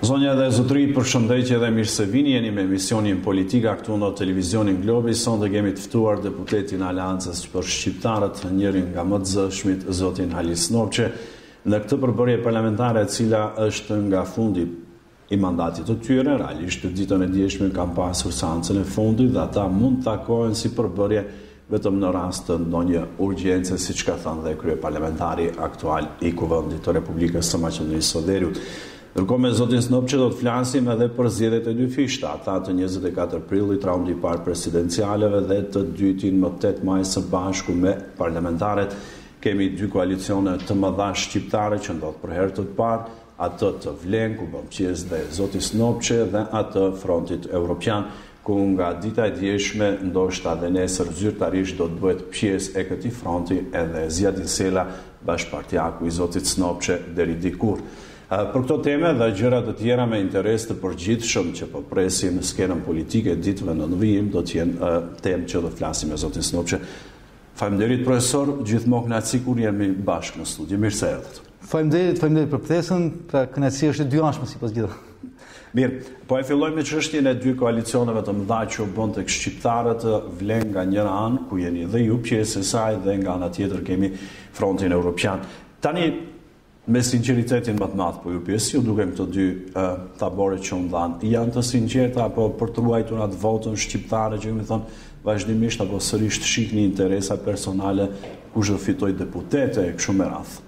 Zonja dhe zotërinj, përshëndetje dhe mirë se vini jeni me emisionin politika këtu në televizionin Globi, sonte kemi të ftuar deputetin e Aleancës për Shqiptarët, njërin nga më të zëshmit, zotin Halil Snopçe, në këtë përbërje parlamentare e cila është nga fundi i mandatit të tyre, realisht ditën e djeshme kanë pasur seancën e fundit dhe ata mund të takohen si përbërje Vetëm në rast të ndonjë urgjence, siç ka thënë dhe kryeparlamentari aktual i Kuvendit të Republikës së Maqedonisë së Veriut. Ndërkohë me zotin Snopçe do të flasim edhe për zgjedhjet e dyfishta, ata të njëzet e katër prillit, raundi i parë presidencialeve dhe të dytin më tetë maj së bashku me parlamentaret. Kemi dy koalicione të mëdha shqiptare që ndodh për herë të parë, atë të Vlen ku bën pjesë dhe zoti Snopçe dhe atë Frontit Evropian ku nga dita e djeshme, ndoshta dhe nesër zyrtarisht do të bëhet pjesë e këtij fronti edhe Ziadin Sela, bashkëpartiaku i zotit Snopçe deri dikur. Për këto tema dhe gjëra të tjera me interes të përgjithshëm që po presin skenën politike ditëve në vijim do të jenë temë që do të flasim me zotin Snopçe. Faleminderit profesor, gjithmonë kënaqësi kur jemi bashkë në studio. Mirë se erdhët. Faleminderit, faleminderit për ftesën. Pra kënaqësia është e dyanshme sipas gjitha. Mirë, po e fillojmë me çështjen e dy koalicioneve të mëdha që u bënë tek shqiptarët Vlen nga njëra anë ku jeni dhe ju pjesë e saj dhe nga ana tjetër kemi Frontin Europian. Tani Me sinqeritetin më të madh po ju pyes, si ju duken këto dy uh, tabore që u ndanë? Janë të sinqerta apo për të ruajtur atë votën shqiptare që kemi thënë vazhdimisht apo sërish shihni interesa personale kush do fitojë deputete e kështu me radhë?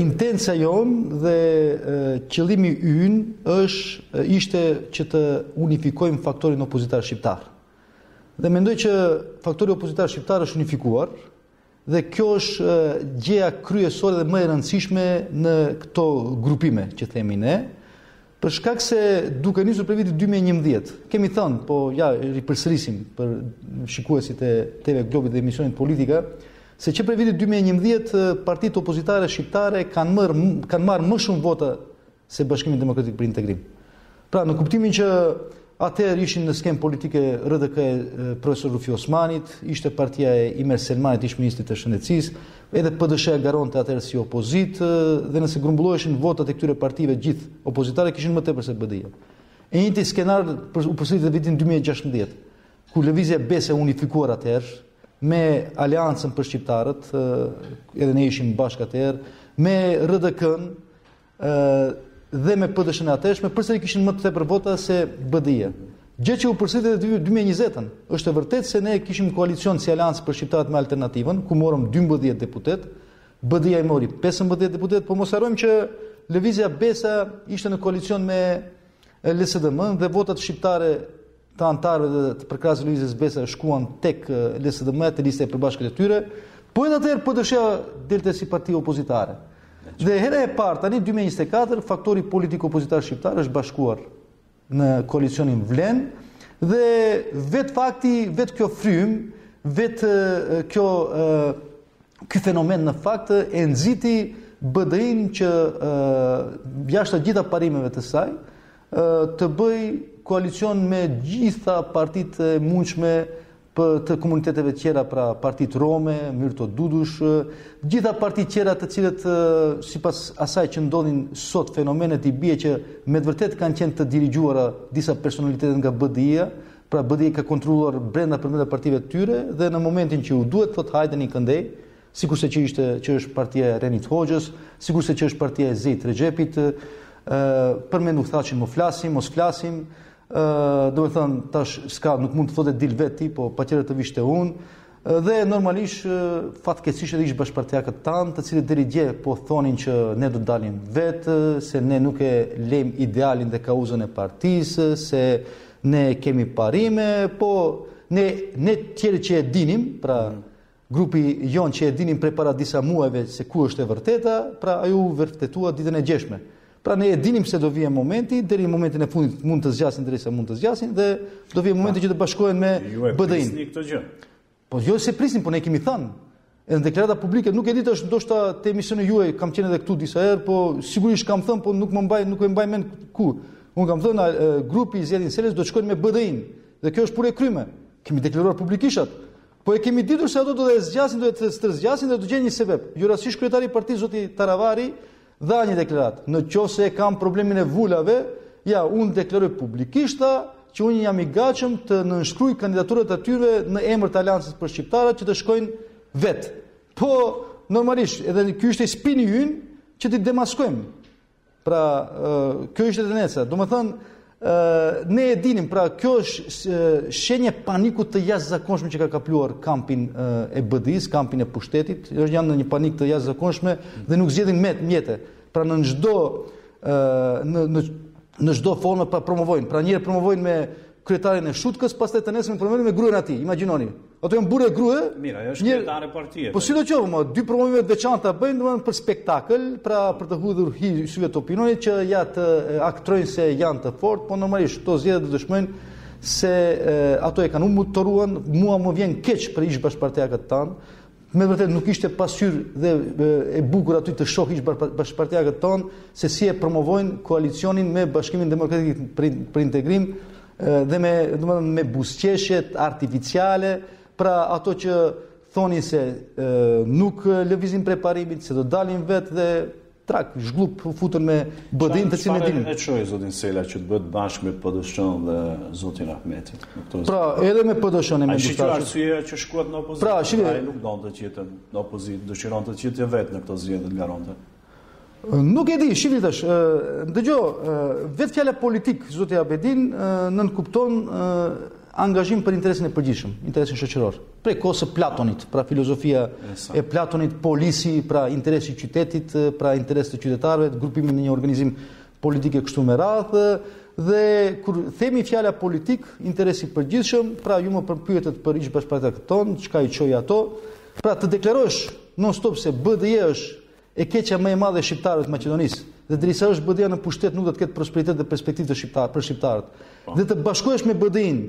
Intenca jonë dhe qëllimi ynë është ishte që të unifikojmë faktorin opozitar shqiptar. Dhe mendoj që faktori opozitar shqiptar është unifikuar, Dhe kjo është gjeja kryesore dhe më e rëndësishme në këto grupime që themi ne, për shkak se duke nisur prej vitit 2011, kemi thënë, po e ripërsërisim për shikuesit e TV Globit dhe emisionit Politika, se që prej vitit 2011 partitë opozitare shqiptare kanë marrë kanë marrë më shumë vota se Bashkimi Demokratik për Integrim. Pra, në kuptimin që atëherë ishin në skenë politike RDK e profesor Rufi Osmanit, ishte partia e Imer Selmanit, ish ministrit të shëndetësisë, edhe PDSH-ja garonte atëherë si opozitë dhe nëse grumbulloheshin votat e këtyre partive gjithë opozitare kishin më tepër se BDI-ja. I njëjti skenar u përsërit në vitin 2016, ku Lëvizja Besa e unifikuar atëherë me Aleancën për Shqiptarët, edhe ne ishim bashkë atëherë, me RDK-n, ë dhe me PDSH-në atëshme, përsëri kishin më të tepër vota se BDI-ja. Gjë që u përsërit edhe në 2020-ën. Është e vërtetë se ne kishim koalicion si Aleancë për Shqiptarët me Alternativën, ku morëm 12 deputetë, BDI-ja i mori 15 deputetë, po mos harrojmë që Lëvizja Besa ishte në koalicion me LSDM-në dhe votat shqiptare të anëtarëve dhe të përkrahësve Lëvizjes Besa shkuan tek LSDM-ja te lista e përbashkët e tyre, po edhe atëherë PDSH-ja dilte si parti opozitare. Dhe hera e parë, tani 2024, faktori politik opozitar shqiptar është bashkuar në koalicionin Vlen, dhe vetë fakti, vetë kjo frymë, vetë kjo, ky fenomen në fakt e nxiti BDI-në që jashta gjitha parimeve të saj, të bëjë koalicion me gjitha partitë e mundshme për të komuniteteve tjera, pra partitë rome, Myrto Dudush, gjitha partitë tjera të cilat, sipas asaj që ndodhin sot fenomenet i bie që me të vërtetë kanë qenë të dirigjuara disa personalitete nga BDI-a, pra BDI i ka kontrolluar brenda për brenda partive të tyre dhe në momentin që u duhet, thotë hajdeni këndej, sikurse që ishte që është partia e Renit Hoxhës, sikurse që është partia e Zejt Rexhepit, ë përmend u thashë mos flasim, mos flasim, ë domethënë tash s'ka nuk mund të thotë dil vetë ti, po patjetër të vish te unë dhe normalisht fatkeqësisht edhe ish bashkëpartiakët tanë, të cilët deri dje po thonin që ne do të dalim vetë, se ne nuk e lejmë idealin dhe kauzën e partisë, se ne kemi parime, po ne ne tjerët që e dinim, pra mm grupi jonë që e dinim prej para disa muajve se ku është e vërteta, pra ajo u vërtetua ditën e djeshme. Pra ne e dinim se do vijë momenti, deri në momentin e fundit mund të zgjasin derisa mund të zgjasin dhe do vijë momenti pra, që të bashkohen me BDI-n. Ju e këtë gjë. Po jo se prisnim, po ne kemi thënë. Edhe deklarata publike nuk e di tash ndoshta te emisioni juaj, kam qenë edhe këtu disa herë, po sigurisht kam thënë, po nuk më mbaj, nuk e mbaj mend ku. Unë kam thënë grupi i Ziadin Selës do të shkojnë me BDI-n. Dhe kjo është punë e kryme. Kemi deklaruar publikisht atë. Po e kemi ditur se ato do të zgjasin, do të stërzgjasin dhe do të gjejnë një sebeb. Jo rastësisht kryetari i partisë zoti Taravari dha një deklaratë. Në qoftë se e kanë problemin e vulave, ja unë deklaroj publikisht tha që unë jam i gatshëm të nënshkruaj kandidaturat e tyre në emër të Aleancës për Shqiptarët që të shkojnë vetë. Po normalisht edhe ky ishte spini ynë që t'i demaskojmë. Pra, kjo ishte tendenca. Domethënë, ne e dinim, pra, kjo është shenjë e panikut të jashtëzakonshëm që ka kapluar kampin e BDI-së, kampin e pushtetit, është janë në një panik të jashtëzakonshëm dhe nuk zgjedhin met, mjete. Pra, në në gjdo, në, në, në çdo formë, pra, promovojnë. Pra, njëherë promovojnë me kryetarin e Shutkës, pastaj të nesërmen promovojnë me gruan e tij, imagjinoni. Ato janë burrë e grua? Mira, ajo është kryetare partie. Po si do qoftë, më dy promovime të veçanta bëjnë domethënë për spektakël, pra për të hudhur hi syve të opinionit që ja të aktrojnë se janë të fortë, po normalisht këto zgjedhje do të dëshmojnë se ato e kanë humbur toruan, mua më vjen keq për ish bashkëpartiakët tanë, Me vërtet nuk ishte pasqyrë dhe e bukur aty të shoh ish bashkëpartiakët tanë se si e promovojnë koalicionin me Bashkimin Demokratik për, për Integrim dhe me domethënë me buzëqeshjet artificiale, pra ato që thonin se e, nuk lëvizim prej parimit, se do dalim vetë dhe Trak, zhglup, futën me BDI-n të cilin e dinim. Çfarë e çoi zotin Sela që të bëhet bashkë me PDSH-n dhe zotin Ahmeti? Pra, edhe me PDSH-n e me Menduh Thaçin. Ai arsyeja që shkuat në opozitë. Pra, shihni, ai nuk donte të jetë në opozitë, dëshironte të jetë vetë në këto zgjedhje të garonte. Nuk e di, shifni është, dëgjo, vetë fjala politikë, zoti Abedin, nënkupton angazhim për interesin e përgjithshëm, interesin shoqëror. Prej kohës së Platonit, pra filozofia e Platonit, polisi, pra interesi i qytetit, pra interes të qytetarëve, grupimi në një organizim politik e kështu me radhë, dhe kur themi fjala politikë, interesi i përgjithshëm, pra ju më pyetët për ish bashkëpartiakët tanë, çka i çoi ato, pra të deklarosh non stop se BDI është e keqja më e madhe e shqiptarëve të Maqedonisë dhe derisa është BDI në pushtet nuk do të ketë prosperitet dhe perspektivë të shqiptar për shqiptarët. Po. Dhe të bashkohesh me BDI-n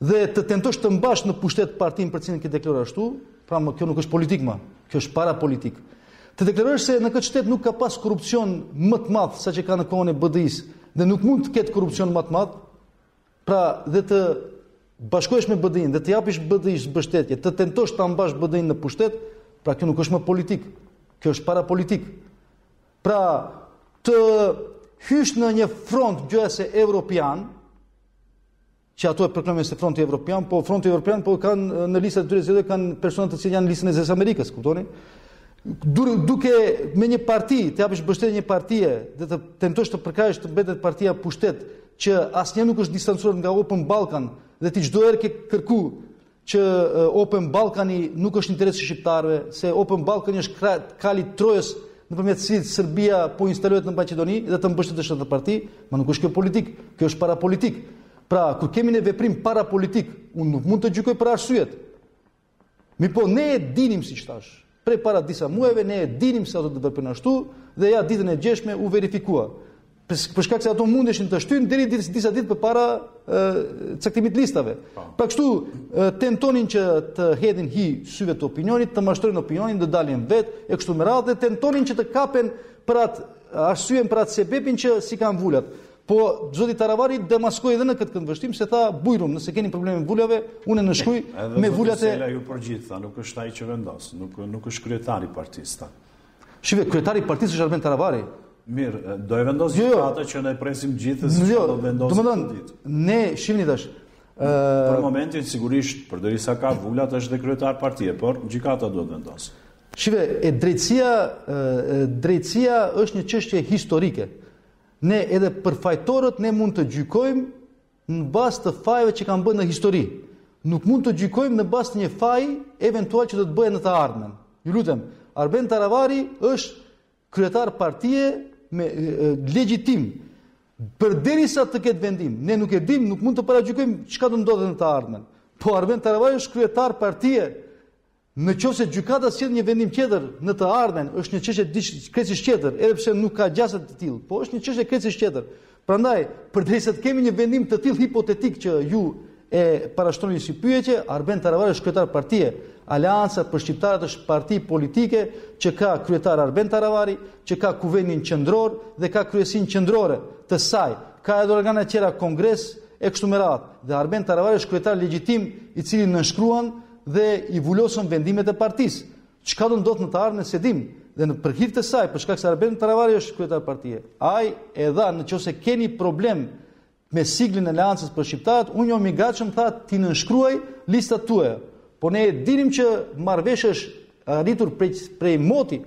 dhe të tentosh të mbash në pushtet partinë për të cilën ke deklaruar ashtu, pra më kjo nuk është politikë më, kjo është parapolitikë. Të deklarosh se në këtë shtet nuk ka pas korrupsion më të madh sa që ka në kohën e BDI-së dhe nuk mund të ketë korrupsion më të madh, pra dhe të bashkohesh me BDI-n dhe të japish BDI-së mbështetje, të tentosh ta mbash BDI-n në pushtet, pra kjo nuk është më politikë. Kjo është parapolitikë. Pra të hysh në një front gjoja se evropian, që ato e proklamojnë se fronti evropian, po fronti evropian po kanë në listat e tyre zgjedhore kanë persona të cilët janë në listën e zezë të Amerikës, kuptoni? duke me një parti, të japish mbështetje një partie dhe të tentosh të përkrahish të mbetet partia në pushtet që asnjëherë nuk është distancuar nga Open Balkan dhe ti çdo herë ke kërku që Open Ballkani nuk është interes i shqiptarëve, se Open Ballkani është kali i Trojës nëpërmjet të cilit Serbia po instalohet në Maqedoni dhe të mbështetësh atë parti, më nuk është kjo politikë, kjo është parapolitikë. Pra, kur kemi një veprim parapolitik, unë nuk mund të gjykoj për arsyet. Mirëpo ne e dinim siç thashë, Prej para disa muajve ne e dinim se ato do të veprojnë ashtu dhe ja ditën e djeshme u verifikua. Për shkak se ato mundeshin të shtyjnë deri ditë disa ditë përpara caktimit të listave. Po. Pra kështu tentonin që të hedhin hi syve të opinionit, të mashtrojnë opinionin, të dalin vet e kështu me radhë dhe tentonin që të kapen për atë arsyen për atë sebepin që s'i kanë vulat. Po zoti Taravari demaskoi edhe në këtë këndvështrim se tha bujrum nëse keni probleme me vulat, unë nënshkruaj me vulat e Sela ju përgjigj, tha nuk është ai që vendos, nuk nuk është kryetari i partisë tha. Shini, kryetari i partisë është Arben Taravari. Mirë, do e vendos jo, jo. ata që ne presim gjithë se jo, do vendos. Domethënë, ne shihni tash. Ë për momentin sigurisht, përderisa ka vulat është dhe kryetar partie, por gjykata do të vendos. Shini, e drejtësia, e, drejtësia është një çështje historike. Ne edhe për fajtorët ne mund të gjykojmë në bazë të fajeve që kanë bërë në histori. Nuk mund të gjykojmë në bazë të një faji eventual që do të bëhet në të ardhmen. Ju lutem, Arben Taravari është kryetar partie me legjitim. Përderisa të ketë vendim, ne nuk e dim, nuk mund të paragjykojmë çka do ndodhë në të ardhmen. Po Arben Taravari është kryetar partie Në qoftë se gjykata sjell një vendim tjetër në të ardhmen, është një çështje diç krejtësisht tjetër, edhe pse nuk ka gjasa të tillë, po është një çështje krejtësisht tjetër. Prandaj, përderisa të kemi një vendim të tillë hipotetik që ju e parashtroni si pyetje, Arben Taravari është kryetar partie. Aleanca për shqiptarët është parti politike që ka kryetar Arben Taravari, që ka kuvendin qendror dhe ka kryesinë qendrore të saj. Ka edhe organe të tjera kongres e kështu me radhë. Dhe Arben Taravari është kryetar legjitim i cili nënshkruan dhe i vulos vendimet e partisë. Çka do ndodhë në të ardhmen s'e dimë, dhe në për hir të saj, për shkak se Arben Taravari është kryetar partie, ai e tha në qoftë se keni problem me siglën e Aleancës për shqiptarët, unë jam i gatshëm tha t'i nënshkruaj listat tuaja. Po ne e dinim që marrëveshja është arritur prej, prej moti,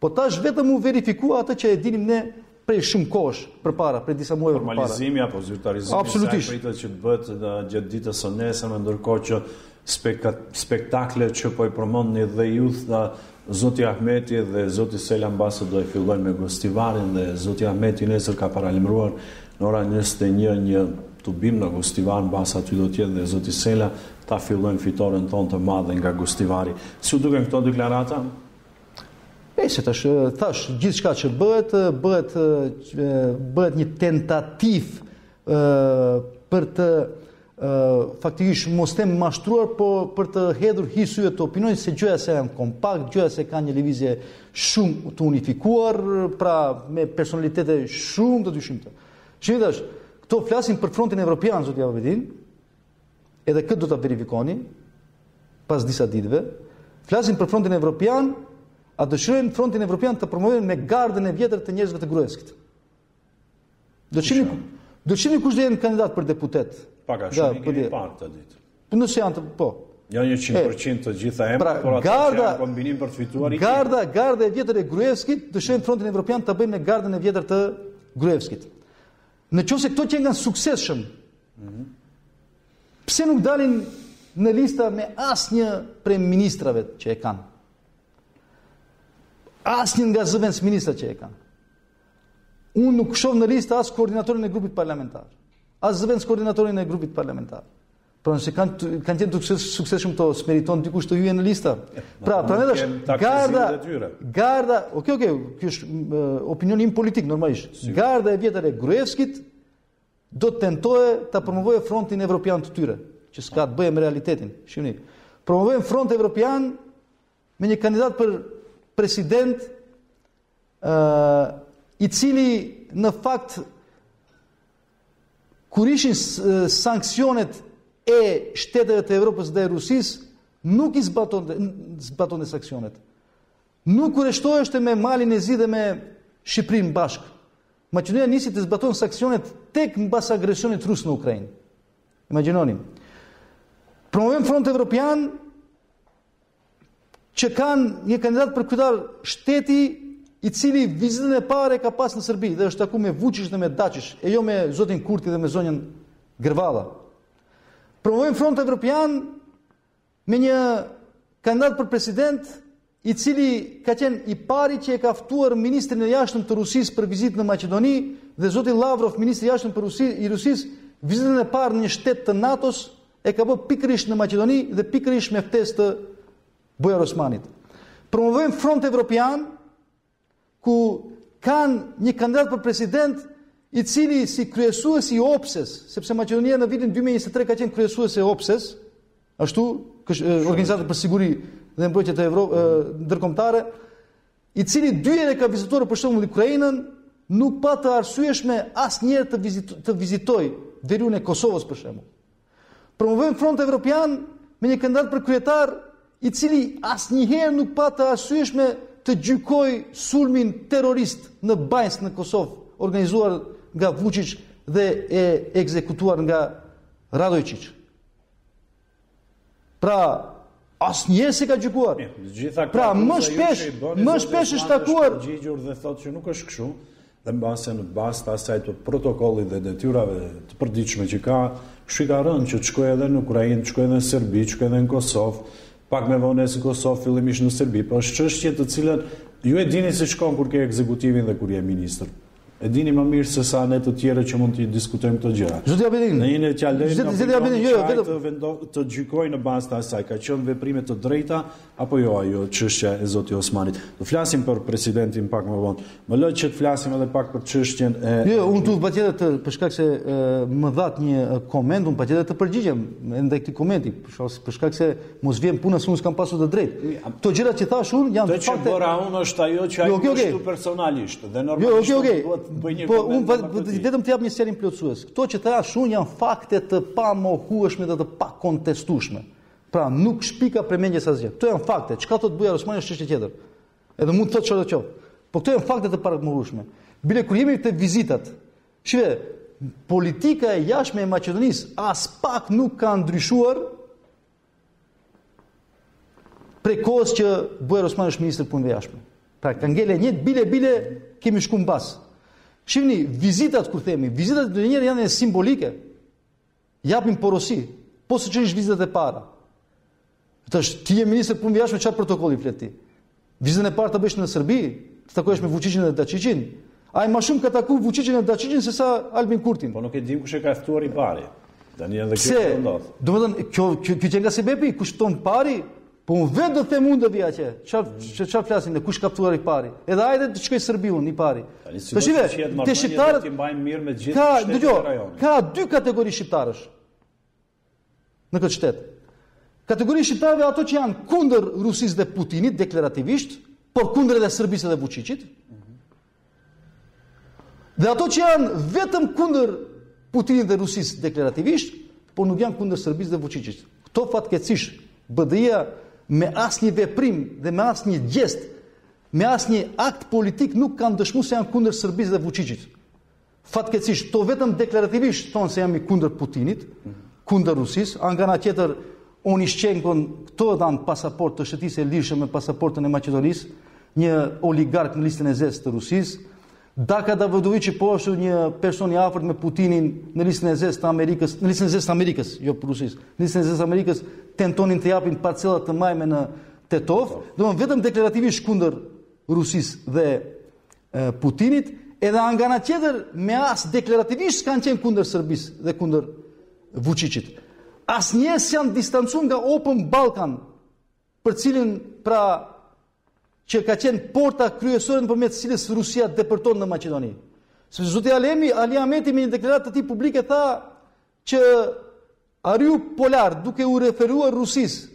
Po tash vetëm u verifikua atë që e dinim ne prej shumë kohësh përpara, prej disa muajve përpara. Formalizimi apo zyrtarizimi Absolutisht. saj pritet që të bëhet gjatë ditës së nesërme, ndërkohë që spektakle që po i përmendni dhe ju tha Zoti Ahmeti dhe Zoti Sela mbase do e fillojnë me Gostivarin dhe Zoti Ahmeti nesër ka paralajmëruar në ora 21 një tubim në Gostivar mbase aty do të jetë dhe Zoti Sela ta fillojmë fitoren tonë të madhe nga Gostivari. Si ju duken këto deklarata? Po se tash, thashë, gjithçka që bëhet, bëhet, bëhet një tentativë për të faktikisht mos them mashtruar, po për të hedhur hi syve të opinionit se gjoja se janë kompakt, gjoja se ka një lëvizje shumë të unifikuar, pra me personalitete shumë të dyshimta. Shini tash, këto flasin për frontin evropian, zoti Abedin, Edhe këtë do ta verifikoni pas disa ditëve. Flasin për frontin evropian, a dëshirojnë frontin evropian të promovojnë me gardën e vjetër të njerëzve të Gruevskit. Do të shihni, do të shihni kush do jenë kandidatë për deputet. Pak a shumë i kemi parë këto ditë. Po nëse janë të po. S'janë 100% të gjithë emrat, pra, por ato garda, janë kombinim për të fituar i Garda, garda e vjetër e Gruevskit dëshirojnë frontin evropian ta bëjnë me gardën e vjetër të Gruevskit. Në qoftë se këta kanë qenë suksesshëm, mm -hmm. pse nuk dalin në lista me asnjë prej ministrave që e kanë? Asnjë nga zëvendësministrat që e kanë? Unë nuk shoh në lista as koordinatorin e grupit parlamentar, as zëvendëskoordinatorin e grupit parlamentar, Pra nëse kanë të, kanë qenë të sukses, suksesshëm këta, meriton dikush të hyjë në lista. Pra, pra ne tash garda garda, ok, ok, ky është uh, opinioni im politik normalisht. Garda e vjetër e Gruevskit do të tentojë ta promovojë frontin evropian të tyre, që s'ka të bëjë me realitetin. Shihni. Promovojnë front evropian me një kandidat për president ë i cili në fakt kur ishin sanksionet e shteteve të Evropës dhe Rusisë nuk i zbatonte zbatonte sanksionet. Nuk u rreshtua as me Malin e Zi dhe me Shqipërinë bashkë. Maqedonia nisi të zbaton sanksionet tek mbas agresionit rus në Ukrainë. Imagjinoni. Promovojnë front evropian që kanë një kandidat për kryetar shteti i cili vizitën e parë e ka pas në Serbi dhe është taku me Vuçiç dhe me Daçiç, e jo me zotin Kurti dhe me zonjën Gërvalla. Promovojnë front evropian me një kandidat për president i cili ka qenë i pari që e ka ftuar ministrin e jashtëm të Rusisë për vizitë në Maqedoni dhe zoti Lavrov, ministri i jashtëm për Rusi, i Rusisë, vizitën e parë në një shtet të NATO-s E ka bërë pikërisht në Maqedoni dhe pikërisht me ftesë të Bujar Osmanit. Promovojnë Front Evropian ku kanë një kandidat për president i cili si kryesues i OSBE-së, sepse Maqedonia në vitin 2023 ka qenë kryesuese e OSBE-së, ashtu, kështë, organizatë për siguri dhe mbrojtje të Evropës, ndërkombëtare, i cili dy herë ka vizituar për shembull Ukrainën, nuk pa të arsyeshme asnjëherë të vizit të vizitojë veriun e Kosovës për shembull. Promovojnë Front Evropian me një kandidat për kryetar i cili asnjëherë nuk pa të arsyeshme të gjykojë sulmin terrorist në Banjskë në Kosovë, organizuar nga Vuçiç dhe e ekzekutuar nga Radoiçiç. Pra, asnjëherë s'e ka gjykuar. Të gjitha këto pra, më shpesh, më shpesh është takuar përgjigjur dhe thotë që nuk është kështu, dhe mbase në bazë të asaj të protokollit dhe detyrave të përditshme që ka, kështu ka rënë që të shkojë edhe në Ukrainë, të shkojë edhe në Serbi, të shkojë edhe në Kosovë, pak më vonë në Kosovë, fillimisht në Serbi, por është çështje të cilën ju e dini si shkon kur ke ekzekutivin dhe kur je ministër. E dini më mirë se sa ne të tjerët që mund t'i diskutojmë këto gjëra. Zoti Abedin. Ne jeni të lënë Zoti Zoti Abedin, jo, jo vetëm të vendos të gjykojë në bazë të asaj, ka qenë veprime të drejta apo jo ajo çështja e zotit Osmanit. Do flasim për presidentin pak më vonë. Më lë që të flasim edhe pak për çështjen e Jo, unë duhet patjetër të për shkak se më dhat një koment, unë patjetër të përgjigjem ndaj këtij komenti. Shkak se, për shkak se mos vjen puna se unë s'kam pasur të drejtë. Këto gjëra që thash unë janë fakte. Të që bëra unë është ajo që ai jo, okay, okay. personalisht dhe normalisht. Jo, okay, okay. Duhet të bëj një po, unë po, vetëm të jap një sqarim plotësues. Këto që thash unë janë fakte të pamohueshme dhe të pakontestueshme. Pra nuk shpika prej mendjes asgjë. Këto janë fakte. Çka thotë Bujar Osmani është çështje tjetër. Edhe mund të thotë çfarë të dojë. Po këto janë fakte të pamohueshme. Bile kur jemi te vizitat, Shiko, politika e jashme e Maqedonisë as pak nuk ka ndryshuar prej kohës që Bujar Osmani është ministër i punëve të jashtme. Pra, ka ngel e njëjtë, bile, bile, kemi shku mbas. Shihni, vizitat, kur themi, vizitat ndonjëherë janë simbolike. Japin porosi, posaçërisht vizitat e para. Tash ti je ministër i punëve të jashtme, çfarë protokolli flet ti? Vizitën e parë ta bësh në Serbi, të takohesh me Vuçiçin dhe Daçiçin. Ai ma shumë ka taku Vuçiçin dhe Daçiçin se sa Albin Kurtin. Po nuk e dim kush e ka ftuar i pari. Tani edhe kjo ndodh. Domethënë kjo kjo kjo gjë. Nga sebepi, kush fton i pari, Po unë vetë do të them unë do vij atje. Çfarë çfarë flasim ne kush ka ftuar i pari? Edhe ajde të shkoj Serbi unë i pari. Të shiko, te shqiptarët i mbajnë mirë me gjithë ka, shtetet e rajonit. Ka dy kategori shqiptarësh. Në këtë shtet. Kategori shqiptarëve ato që janë kundër Rusisë dhe Putinit deklarativisht, por kundër edhe Serbisë dhe Vuçiçit. Dhe ato që janë vetëm kundër Putinit dhe Rusisë deklarativisht, por nuk janë kundër Serbisë dhe Vuçiçit. Kto fatkeqësisht BDI-ja me asnjë veprim dhe me asnjë gjest, me asnjë akt politik nuk kanë dëshmu se janë kundër Serbisë dhe Vuçiçit. Fatkeqësisht, këto vetëm deklarativisht thonë se jemi kundër Putinit, kundër Rusisë, a nga ana tjetër, Onishçenkon këto i dhanë pasaport të shëtisë lirshëm me pasaportën e Maqedonisë, një oligark në listën e zezë të Rusisë, Daka Davidovic po ashtu një person i afërt me Putinin në listën e zezë të Amerikës, në listën e zezë të Amerikës, jo Rusisë. Në listën e zezë të Amerikës tentonin t'i japin parcela të majme në Tetovë, domethënë vetëm deklarativisht kundër Rusisë dhe Putinit, edhe nga ana tjetër më as deklarativisht s'kanë qenë kundër Serbisë dhe kundër Vuçiçit. Asnjëherë s'janë distancu nga Open Balkan, për cilin pra që ka qenë porta kryesore nëpërmjet të cilës Rusia depërton në Maqedoni. Sepse zoti Alemi, Ali Ahmeti me një deklaratë të tij publike tha Që ariu polar duke u referuar Rusisë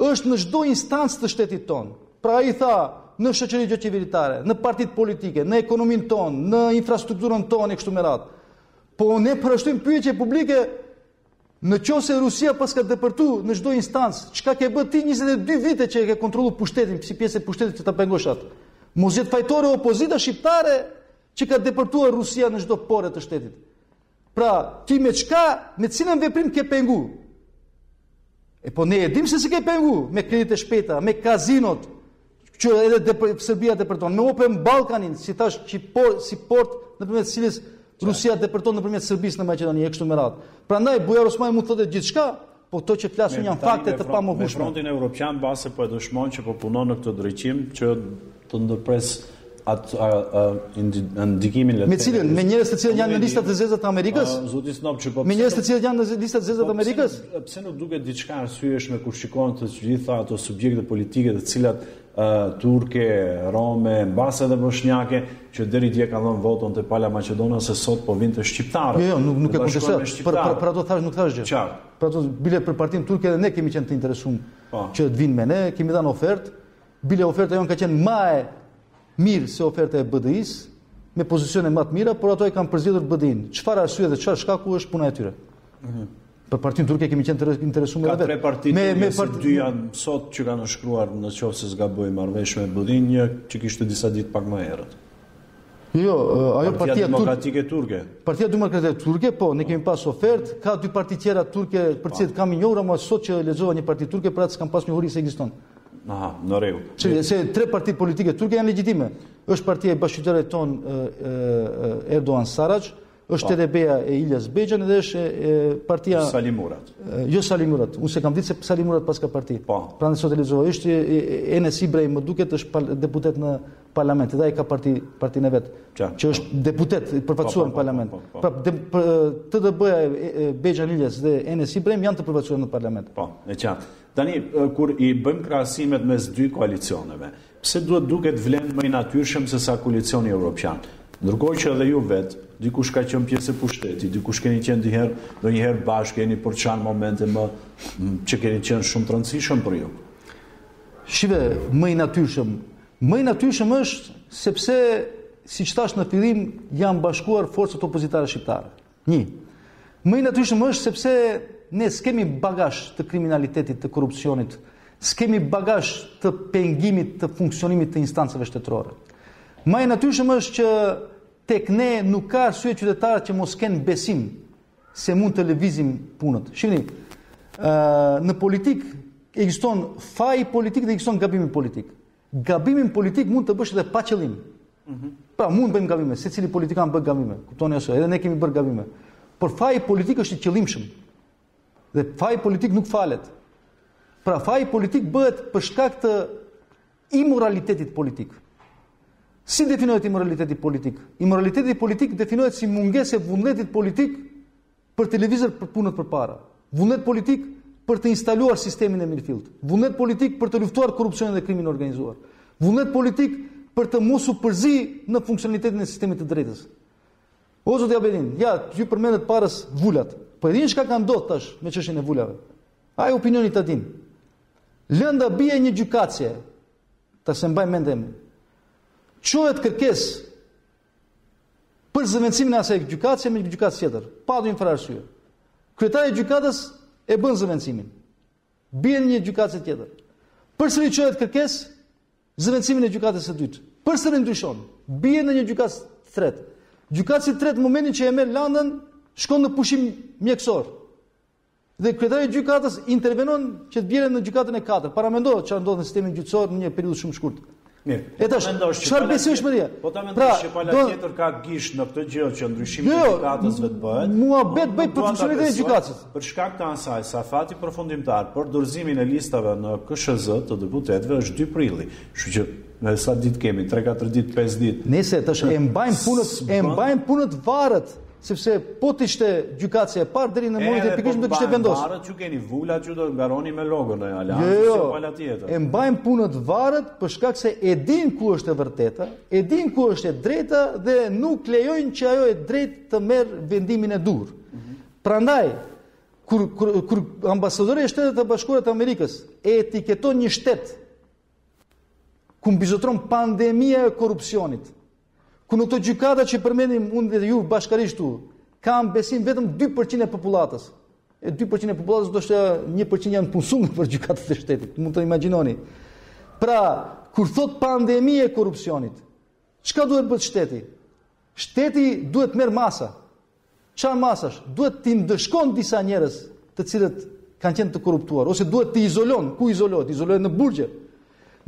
është në çdo instancë të shtetit tonë. Pra ai tha në shoqëri jo qeveritare, në partitë politike, në ekonominë tonë, në infrastrukturën tonë e kështu me radhë. Po ne parashtrojmë pyetje publike në qoftë se Rusia paska depërtu në çdo instancë, çka ke bë ti 22 vite që e ke kontrolluar pushtetin si pjesë e pushtetit që ta pengosh atë. Mos është fajtore opozita shqiptare që ka depërtuar Rusia në çdo pore të shtetit. Pra, ti me çka, me cilën veprim ke pengu? E po ne e dim se s'e ke pengu, me kreditë e shpejta, me kazinot, që edhe Serbia depërton, me Open Balkanin, si tash, si por, si portë nëpërmjet së cilës Rusia depërton nëpërmjet Serbisë në Maqedoni, e kështu me radhë. Prandaj, Bujar Osmani mund të thotë gjithçka, Po këto që flas unë janë fakte të pamohueshme. Me frontin evropian bash po e dëshmon që po punon në këtë drejtim që të ndërpresë atë ndikimin le të Me cilën me njerëz të cilët janë në listat e zeza të Amerikës? Zoti Snopçe, po. Me njerëz të cilët janë në listat e zeza po, të Amerikës? Pse nuk duket diçka e arsyeshme kur shikon të gjitha ato subjekte politike të cilat turke, rome, mbase edhe boshnjake, që deri dje kanë dhënë votën te pala maqedonase sot po vijnë te shqiptarët. Jo, jo, nuk nuk e kontestoj. Për për për ato thash nuk thash gjë. Qartë. Për ato bile për partinë turke edhe ne kemi qenë të interesuar po. që të vijnë me ne, kemi dhënë ofertë. Bile oferta jonë ka qenë më e mirë se oferta e BDI-së, me pozicione më të mira, por ato e kanë përzgjedhur BDI-n. Çfarë arsye dhe çfarë shkaku është puna e tyre? Mhm. Për partinë turke kemi qenë të interesuar edhe vetë. Ka tre parti me, me part... dy janë sot që kanë shkruar në qoftë se s'gaboj marrëveshje me BDI-n, një që ishte disa ditë pak ma herët. Jo, jo ajo partia, partia demokratike turke. Partia demokratike turke, po, ne kemi pas ofertë, ka dy parti tjera turke për cilat kam njohuri, ama sot që lexova një parti turke për atë s'kam pas njohuri se ekziston. Aha, në rregull. Se tre parti politike turke janë legjitime. Është partia e bashkëqytetarit tonë Erdogan Saraç, është po. TDP-ja e Iljas Bejxhanit dhe është partia... Sali Murat. Jo Sali Murat, unë s'e kam ditë se Sali Murat paska parti. Po. Pra unë sot e lexova, është Enes Ibrahim, më duket është deputet në parlament, dhe ai ka parti, partinë e vet, që është po. deputet i përfaqësuar në parlament. Pra TDP-ja e Bejxhan Iljas dhe Enes Ibrahim janë të përfaqësuar në parlament. Po, e qartë. Tani, kur i bëjmë krahasimet mes dy koalicioneve, Pse duhet duket VLEN më i natyrshëm se sa Koalicioni Evropian? Ndërkohë që edhe ju vetë, dikush ka qenë pjesë e pushtetit, dikush keni qenë ndonjëherë, ndonjëherë bashkë jeni përça në momente më që keni qenë shumë të rëndësishëm për ju. Shih, më i natyrshëm. Më i natyrshëm është sepse, siç thashë në fillim, janë bashkuar forcat opozitare shqiptare. Një, më i natyrshëm është sepse ne s'kemi bagazh të kriminalitetit, të korrupsionit, s'kemi bagazh të pengimit të funksionimit të instancave shtetërore. Më i natyrshëm është që tek ne nuk ka arsye qytetarët që mos kenë besim se mund të lëvizim punët. Shihni, ë në politik ekziston faji politik dhe ekziston gabimi politik. Gabimin politik mund të bësh edhe pa qëllim. Mhm. Pra mund të bëjmë gabime, secili politikan bën gabime. Kuptoni aso, edhe ne kemi bërë gabime. Por faji politik është i qëllimshëm. Dhe faji politik nuk falet. Pra faji politik bëhet për shkak të imoralitetit politik. Si definohet imoraliteti politik? Imoraliteti politik definohet si mungesë e vullnetit politik për të lëvizur për punët përpara. Vullnet politik për të instaluar sistemin e mirëfilltë. Vullnet politik për të luftuar korrupsionin dhe krimin e organizuar. Vullnet politik për të mos u përzi në funksionalitetin e sistemit të drejtësisë. O zoti Abedin, ja, ju përmendët parëz vulat. Po e dini çka ka ndodhur tash me çështjen e vulave. Ai opinioni ta dijë. Lënda bie një gjykatëse. Tash s'e mbaj mend. Çohet kërkesë për zëvendësimin e asaj gjykatëse me një gjykatë tjetër, pa dhënë fare arsye. Kryetari i gjykatës e bën zëvendësimin. Bie në një gjykatë tjetër. Përsëri çohet kërkesë zëvendësimin e gjykatës së dytë. Përsëri ndryshon, bie në një gjykatë të tretë. Gjykatësi i tretë në momentin që e merr landën, shkon në pushim mjekësor. Dhe kryetari i gjykatës intervenon që të bjerë në gjykatën e katërt. Paramendo çfarë ndodh në sistemin gjyqësor në një periudhë shumë të shkurtë. Mirë. E tash, çfarë beson Mendija? Po ta mendosh pra, që pala do... tjetër ka gisht në këtë gjë që ndryshimi jo, i gjykatës vetë bëhet. Muhabet bëj për funksionin e gjykatës. Për shkak të asaj se afati përfundimtar për dorëzimin e listave në KSHZ të deputetëve është 2 prilli. Kështu që në sa ditë kemi 3-4 ditë, 5 ditë. Nëse tash e mbajnë punën, e mbajnë punën varur Sepse po të ishte gjykatësja e parë deri në momentin e pikërisht do kishte vendosur. Edhe po varet ju keni vula që do të garoni me logon në Alan, jo, jo, jo. pala tjetër. E mbajnë punën varur për shkak se e dinë ku është e vërteta, e dinë ku është e drejta dhe nuk lejojnë që ajo e drejtë të merr vendimin e duhur. Mm -hmm. Prandaj kur kur, kur ambasadori i Shteteve të Bashkuara të Amerikës e etiketon një shtet ku mbizotron pandemia e korrupsionit, Ku në këto gjykata që përmendim unë dhe ju bashkarisht këtu, ka besim vetëm 2% e popullatës. E 2% e popullatës do të thotë 1% janë punësuar nëpër gjykatat e shtetit. Mund të imagjinoni. Pra, kur thotë pandemi e korrupsionit, çka duhet bëjë shteti? Shteti duhet të merr masa. Çfarë masash? Duhet t'i ndëshkon disa njerëz të cilët kanë qenë të korruptuar ose duhet të izolon, ku izolohet? Izolohet në burgje.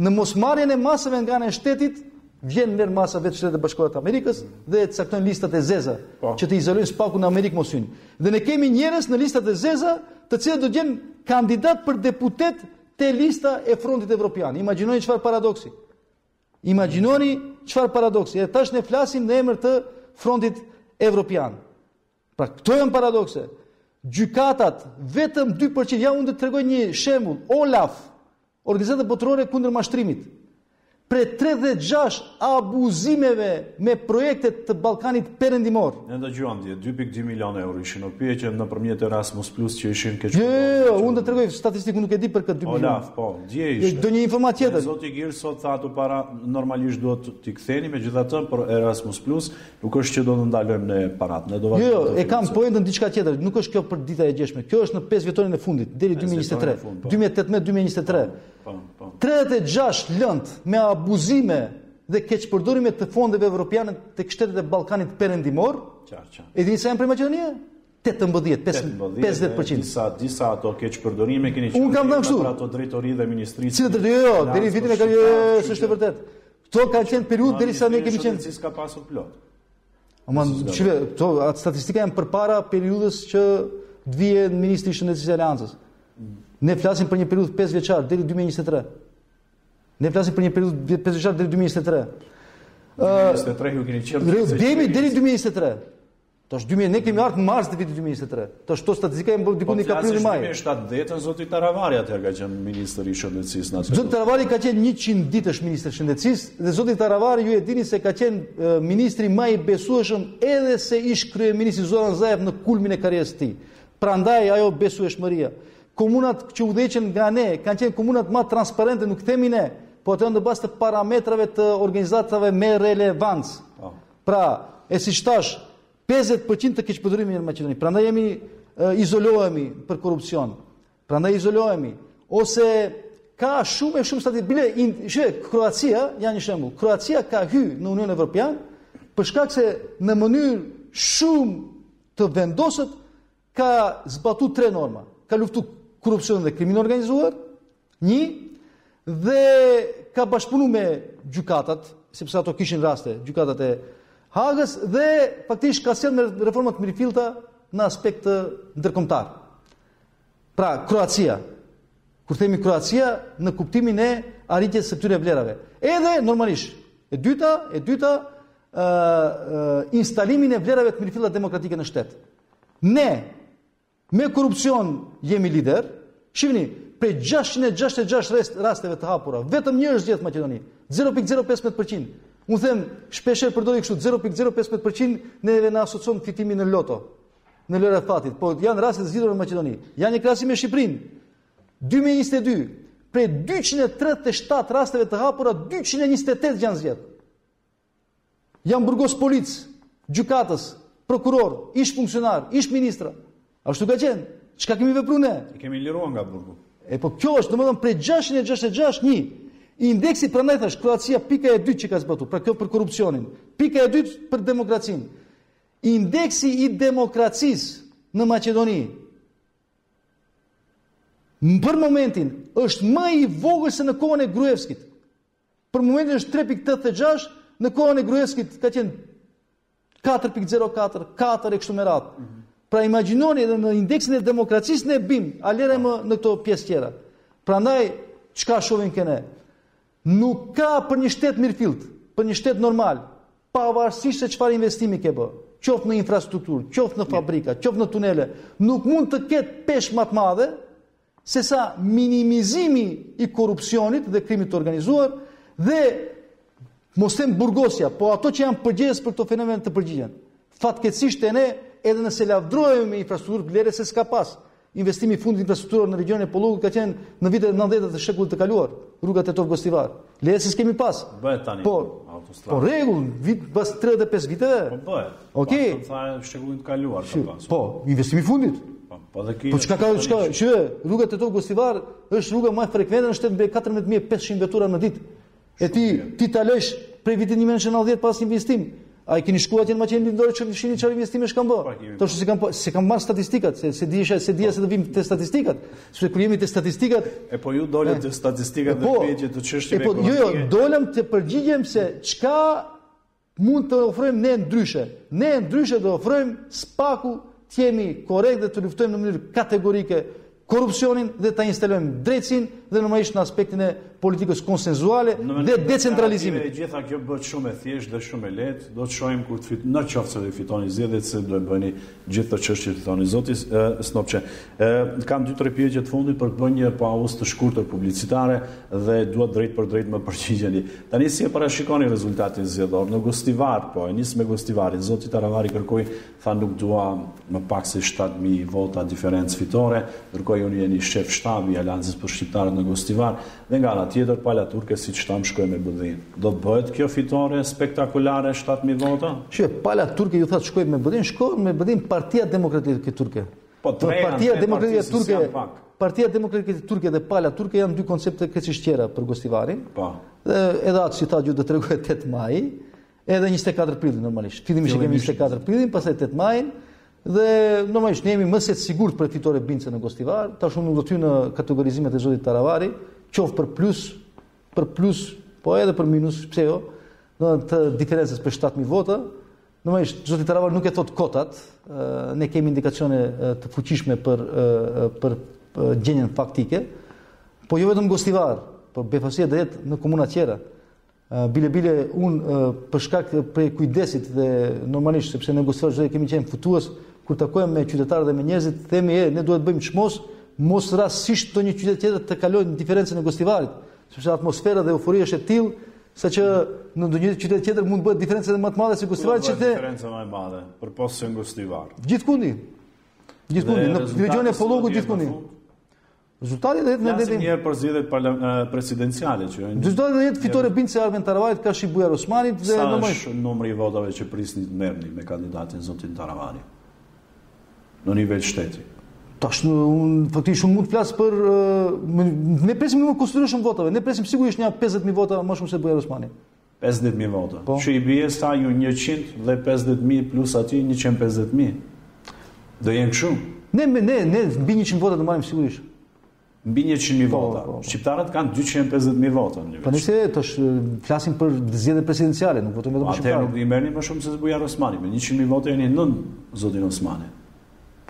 Në mosmarrjen e masave nga ana e shtetit vjen merr masa vetë Shtetet e Bashkuara të Amerikës dhe e caktojnë listat e zeza po. që të izolojnë së paku në Amerikë mos hyjnë. Dhe ne kemi njerëz në listat e zeza të cilët do të jenë kandidat për deputet te lista e Frontit Evropian. Imagjinoni çfarë paradoksi. Imagjinoni çfarë paradoksi. Edhe tash ne flasim në emër të Frontit Evropian. Pra këto janë paradokse. Gjykatat vetëm 2% ja unë do t'tregoj një shembull, Olaf, Organizata Botërore kundër Mashtrimit. Prej 36 abuzimeve me projektet të Ballkanit Perëndimor. Ne dëgjuam dje 2.2 milionë euro ishin në pyetje nëpërmjet Erasmus Plus që ishin keq. Jo, jo, jo, jo unë do të tregoj statistikë, nuk e di për këtë 2 milionë. Olaf, po. Dje ishte. Do një informatë tjetër. Zoti Gir sot tha ato para normalisht duhet t'i ktheni, megjithatë për Erasmus Plus nuk është që do të ndalojmë ne paratë. Ne do vazhdojmë. Jo, jo e kam poentën diçka tjetër, nuk është kjo për ditën e djeshme. Kjo është në 5 vjetorin e fundit deri 2023. 2018-2023. Po, po. 36 po. lëndë me abuzime dhe keqpërdorime të fondeve evropiane tek shtetet e Ballkanit Perëndimor. Qartë, qartë. E dini sa janë prej Maqedonie? 18, 50 për qind. Disa, disa ato keqpërdorime keni që... Unë kam dhe kështu. Ato drejtori dhe ministri... Cilët drejtori, jo, jo, deri vitin e ka jo, s'është e vërtetë. Kjo ka qenë periudhë derisa ne kemi qenë... Në ka pasur plot. Ama, qyve, këto, ato statistika janë përpara periudës që t'vijë në ministri shëndetësisë e Aleancës. Ne flasim për një periudhë 5 vjeçare, deri 2023. Ne flasim për një periudhë 5 vjeçare, deri 2023. 2023 ju keni qenë... Deri 2023. Tash 2000 ne kemi ardhur në mars të vitit 2023. Tash këto statistika e bën diku në prill maj. 2017 zoti Taravari atëherë ka qenë ministër i shëndetësisë në atë. Zoti Taravari ka qenë 100 ditësh ministër i shëndetësisë dhe zoti Taravari ju e dini se ka qenë ministri më i besueshëm edhe se ish kryeministri Zoran Zaev në kulmin e karrierës së tij. Prandaj ajo besueshmëria. Komunat që udhëhiqen nga ne kanë qenë komunat ma transparente, nuk themi ne, po atë në bazë të parametrave të organizatave me relevancë. Po. Pra, e siç thashë, 50% të keqpërdorimi në Maqedoni. Prandaj jemi izolohemi për korrupsion. Prandaj izolohemi ose ka shumë e shumë stati bile që Kroacia janë një shembull. Kroacia ka hy në Unionin Evropian për shkak se në mënyrë shumë të vendosur ka zbatu tre norma. Ka luftu korrupsion dhe krimin e organizuar, Një, dhe ka bashkëpunu me gjykatat, sepse ato kishin raste, gjykatat e Hagës, dhe faktikisht ka sjell me reforma të mirëfillta në aspekt ndërkombëtar. Pra, Kroacia, kur themi Kroacia, në kuptimin e arritjes së këtyre vlerave. Edhe, normalisht, e dyta, e dyta, instalimin e vlerave të mirëfillta demokratike në shtet. Ne, Me korrupsion jemi lider. Shihni, prej 666 rasteve të hapura, vetëm një është zgjidh në Maqedoni, 0.015%. Unë them, shpeshherë përdori kështu 0.015% neve na asocon fitimi në loto, në lojëra fati, po janë raste të zgjidhura në Maqedoni. Janë një krahasim me Shqipërinë. 2022, prej 237 rasteve të hapura, 228 janë zgjidh. Janë burgos policë, gjykatës, prokurorë, ish funksionarë, ish ministra. Ashtu ka qenë. Çka kemi vepruar ne? E kemi liruar nga burgu. E po kjo është domethënë prej 666 një indeksi prandaj thashë Kroacia pika e dytë që i ka zbatuar, pra kjo për korrupsionin. Pika e dytë për demokracinë. Indeksi i demokracisë në Maqedoni për momentin është më i vogël se në kohën e Gruevskit. Për momentin është 3.86 në kohën e Gruevskit ka qenë 4.04, 4 e kështu me radhë. Mm -hmm. Pra imagjinoni edhe në indeksin e demokracisë ne biem, a lere më në këto pjesë tjera. Prandaj çka shohim ke ne? Nuk ka për një shtet të mirëfilltë, për një shtet normal, pavarësisht se çfarë investimi ke bë, qoftë në infrastrukturë, qoftë në fabrika, qoftë në tunele, nuk mund të ketë peshë ma të madhe sesa minimizimi i korrupsionit dhe krimit të organizuar dhe mos them burgosja, po ato që janë përgjegjës për këto fenomene të përgjigjen. Fatkeqësisht e ne edhe nëse lavdrohemi me infrastrukturë lere se s'ka pas. Investimi i fundit infrastrukturor në regjionin e Pollogut ka qenë në vitet 90 të shekullit të kaluar, rruga Tetovë-Gostivar. Lere se s'kemi pas. Bëhet tani. Po, po rregull, vit pas 35 viteve. Po bëhet. Okej. Okay. Po tha shekullin e kaluar ka pas. Po, investimi i fundit. Po, po dhe kjo. Po çka ka çka? Që, rruga Tetovë-Gostivar është rruga ma frekuente në shtet mbi 14500 vetura në ditë. E ti ti ta lësh prej vitit 1990 pa investim. A i keni shkuar atje në Maqedoninë Lindore të shihni çfarë investimesh kanë bërë? Tash se s'i kam, s'i kam marrë statistikat, se s'e dija, s'e dija se do vijmë te statistikat. Sepse kur jemi te statistikat, e po ju dolën eh, te statistikat dhe po përgjigjeni të çështjeve po, ekonomike. Jo, jo, dolëm të përgjigjem se çka mund të ofrojmë ne ndryshe. Ne ndryshe do ofrojmë së paku të jemi korrekt dhe të luftojmë në mënyrë kategorike korrupsionin dhe ta instalojmë drejtësinë dhe normalisht në aspektin e politikës konsenzuale dhe decentralizimit. e gjitha kjo bëhet shumë e thjeshtë dhe shumë e lehtë. Do të shohim kur të fit në qoftë se do i fitoni zgjedhjet se do të bëni gjithë ato çështje që thoni zoti Snopçe. Ë kam dy tre pyetje të fundit për të bërë një pauzë të shkurtër publicitare dhe dua drejtpërdrejt më përgjigjeni. Tani si e parashikoni rezultatin zgjedhor në Gostivar, po e nis me Gostivarin. Zoti Taravari kërkoi Tha nuk dua më pak se shtatë mijë vota diferencë fitore, ndërkohë ju jeni shef shtabi i Aleancës për Shqiptarët në Gostivar dhe nga ana tjetër pala turke siç thamë shkoi me BDI-në. Do të bëhet kjo fitore spektakulare shtatë mijë vota? Shiko, pala turke ju thatë shkoi me BDI-në, shkoi me BDI-në Partia Demokratike Turke. Po tre janë Partia Demokratike Turke. Partia Demokratike Turke dhe pala turke janë dy koncepte krejtësisht tjera për Gostivarin. Po. Dhe edhe atë si thatë ju do ta tregojë 8 maji. Edhe 24 prilli normalisht. Fillimisht e kemi 24 prillin, pastaj 8 majin dhe normalisht ne jemi më se të sigurt për fitore bindëse në Gostivar. Tash unë nuk do të hyj në kategorizimet e zotit Taravari, qoftë për plus, për plus, po edhe për minus, pse jo? Të diferencës për 7000 vota. Normalisht zoti Taravari nuk e thotë kot atë. Ne kemi indikacione të fuqishme për për gjendjen faktike. Po jo vetëm Gostivar, por befasia do jetë në komuna tjera. Bile bile unë për shkak prej kujdesit dhe normalisht sepse në Gostivar do kemi qenë fitues kur takohem me qytetarë dhe me njerëzit themi e ne duhet të bëjmë çmos mos rastësisht ndonjë qytet tjetër ta kalojë diferencën e Gostivarit sepse atmosfera dhe euforia është e tillë sa që në ndonjë qytet tjetër mund të bëhet diferenca më e madhe se Gostivari që te diferenca më e madhe përpos se Gostivar. Gjithkundi. Gjithkundi në regionin e Pollogut gjithkundi. Rezultati do jetë në vendim. Njëherë për zgjedhjet presidenciale që janë. Do të jetë fitore bindëse e Arben Taravarit karshi Bujar Osmanit dhe më më shumë numri i votave që prisni të merrni me kandidatin zotin Taravari. Në nivel shteti. Tash unë faktikisht s'mund të flas për ne presim numër të konsiderueshëm votave. Ne presim sigurisht nja 50000 vota ma shumë se Bujar Osmani. Pesëdhjetë mijë vota. Po. Që i bie sa ju njëqind dhe pesëdhjetë mijë plus aty njëqind pesëdhjetë mijë. Do jenë kështu. Ne ne ne mbi 100 vota do marrim sigurisht. Mbi 100 mijë po, vota. Po, po. Shqiptarët kanë 250 mijë vota në një. Po nëse të flasim për zgjedhje presidenciale, nuk votojnë vetëm shqiptarët. Atëherë nuk i merrni më shumë se Bujar Osmani, me 100 mijë vota jeni nën zotin Osmani.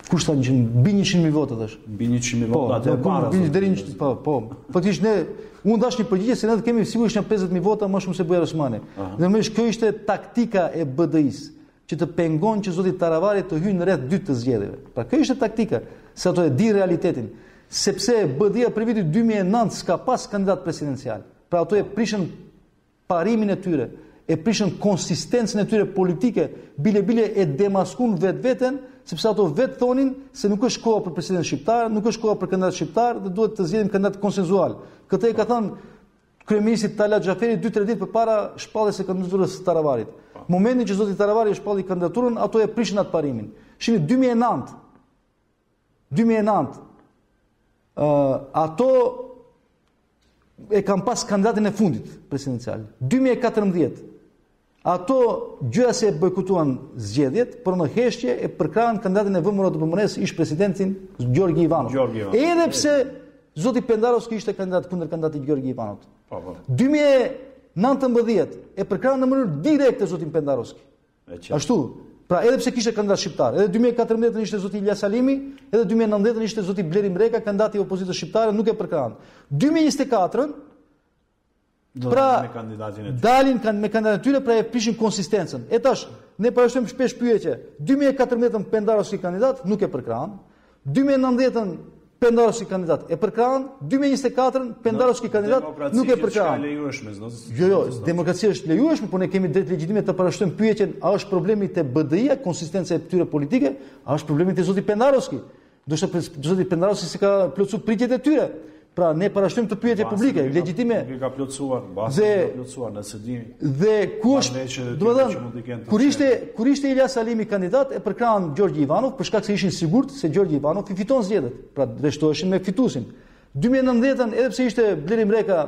Kush tha 100 mbi 100 mijë vota thash? Mbi 100 mijë po, vota atë e para. Po, deri në po, po. Faktikisht ne unë dhashë një përgjigje se ne do kemi sigurisht nja 50 mijë vota ma shumë se Bujar Osmani. Normalisht kjo ishte taktika e BDI-së që të pengojnë që zoti Taravari të hyjë në rreth të dytë të zgjedhjeve. Pra kjo ishte taktika, se ato e dinë realitetin, sepse BDI-a prej vitit 2009 s'ka pas kandidat presidencial. Pra ato e prishën parimin e tyre, e prishën konsistencën e tyre politike, bile bile e demaskun vetveten, sepse ato vetë thonin se nuk është koha për president shqiptar, nuk është koha për kandidat shqiptar dhe duhet të zgjedhim kandidat konsenzual. Këtë e ka thënë kryeministri Talat Xhaferi 2-3 ditë përpara shpalljes së kandidaturës së Taravarit. Momentin që zoti Taravari e shpalli kandidaturën, ato e prishën atë parimin. Shini 2009 2009 uh, ato e kanë pas kandidatin e fundit presidencial. 2014 ato gjoja se bojkotuan zgjedhjet, por në heshtje e përkrahën kandidatin e VMRO-DPMNE-së ish presidentin Gjorgi Ivanov. Gjorgi Ivanov. Edhe pse Zoti Pendarovski ishte kandidat kundër kandidatit Gjorgi Ivanov. Po, po. 2019 e përkrahën në mënyrë direkte Zotin Pendarovski. Ashtu, pra edhe pse kishte kandidat shqiptar, edhe 2014-ën ishte zoti Iljaz Halimi, edhe 2019-ën ishte zoti Blerim Reka, kandidati i opozitës shqiptare, nuk e përkrahën. 2024-ën, pra dalin me kandidatin e tyre, pra e prishin konsistencën. E tash, ne parashtrojmë shpesh pyetje, 2014-ën Pendarovski kandidat, nuk e përkrahën, Dy mijë e nëntëmbëdhjetën Pendarovski kandidat e përkrahën, dy mijë e njëzet e katërën Pendarovski kandidat nuk e përkrahën. Jo, jo, demokraci është e lejueshme, por ne kemi drejtë legjitime të parashtrojmë pyetjen a është problemi te BDI-ja, konsistenca e tyre politike, a është problemi te zoti Pendarovski. Do të thotë zoti Pendarovski s'i ka plotësuar pritjet e tyre. Pra ne parashtrojmë këtë pyetje publike, legjitime. Nuk ka plotësuar, bashkë dhe, ka plotësuar nëse dini. Dhe kush, domethënë, kur ishte kur ishte Iljaz Halimi kandidat e përkrahën Gjorgji Ivanov për shkak se ishin të sigurt se Gjorgji Ivanov i fiton zgjedhjet. Pra rreshtoheshin me fituesin. 2019-ën edhe pse ishte Blerim Reka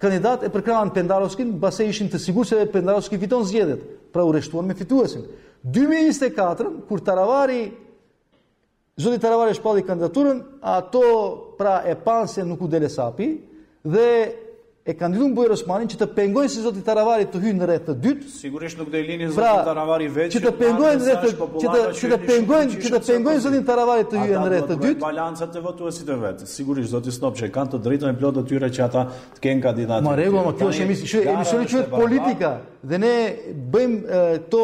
kandidat e përkrahën Pendarovskin, pasi ishin të sigurt se Pendarovski i fiton zgjedhjet. Pra u rreshtuan me fituesin. 2024-ën kur Taravari Zoti Taravari shpalli kandidaturën, ato pra e panë se nuk u del hesapi, dhe e kandidun Bujar Osmanin që të pengojnë se zoti Taravari të hyjë në rreth të dytë. Sigurisht nuk do e linin zotin pra, Taravari vetë që të pengojnë rreth të që të që të pengojnë që të pengojnë zotin Taravari të hyjë në rreth të dytë. Balancat e votuesit e vet. Sigurisht zoti Snopçe kanë të drejtën e plotë të tyre që ata Të kenë kandidatin. Në rregull, ma kjo është emisioni, shikoni, emisioni quhet politika dhe ne bëjmë këto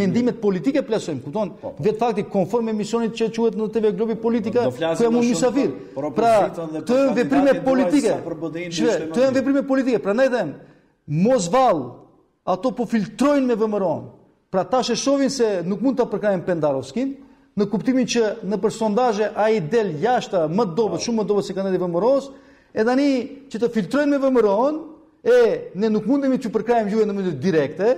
mendimet politike plasojmë, kupton? Po, po. Vetë fakti konform emisionit që quhet në TV Globi politika, ku jam unë mysafir. Pra, këto janë veprime politike. Shikoni, këto janë veprime politike, prandaj them, mos vallë Ato po flirtojnë me VMRO-n. Pra tash e shohin se nuk mund ta përkrahin Pendarovskin, në kuptimin që nëpër sondazhe ai del jashtë më dobët, shumë më dobët se kandidati i VMRO-s, e tani që të flirtojnë me VMRO-n, e ne nuk mundemi t'ju përkrahim juve në mënyrë direkte,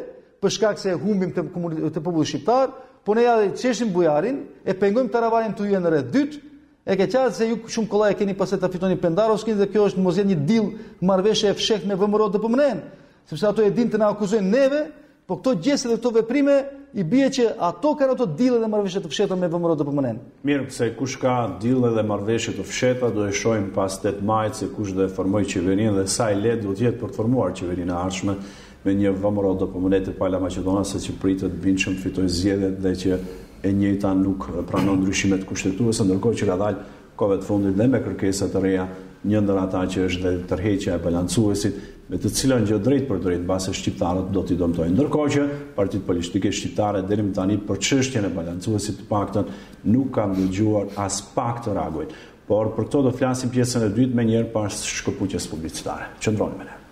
për shkak se humbim te, te populli shqiptar, po ne ja qesim Bujarin, e pengojmë Taravarin të hyjë në rreth të dytë, e ke qartë se ju shumë kollaj keni pasë ta fitoni Pendarovskin dhe kjo është mos një deal marrëveshje e fshehtë me VMRO-DPMNE-n. Sepse ato e dinë të na akuzojnë neve, po këto gjeste dhe këto veprime i bie që ato kanë ato deal dhe marrëveshje të fshehta me VMRO-DPMNE-n. Mirë, se kush ka deal dhe marrëveshje të fshehta do e shohim pas 8 majit se kush do e formojë qeverinë dhe sa e lehtë do e ketë për të formuar qeverinë e ardhshme me një VMRO-DPMNE te pala maqedonase që pritet bindshëm të fitojë zgjedhjet dhe që e njëjta nuk pranon ndryshimet kushtetuese, ndërkohë që ka dalë Kohëve të fundit dhe me kërkesa të reja, një ndër ata që është dhe tërheqja e balancuesit, me të cilën gjë drejtpërdrejt mbase shqiptarët do t'i dëmtojnë. Ndërkohë që partitë politike shqiptare deri më tani për çështjen e balancuesit të paktën nuk kam dëgjuar aspak të reagojnë. Por për këto do flasim pjesën e dytë menjëherë pas shkëputjes publicitare. Qëndroni me ne.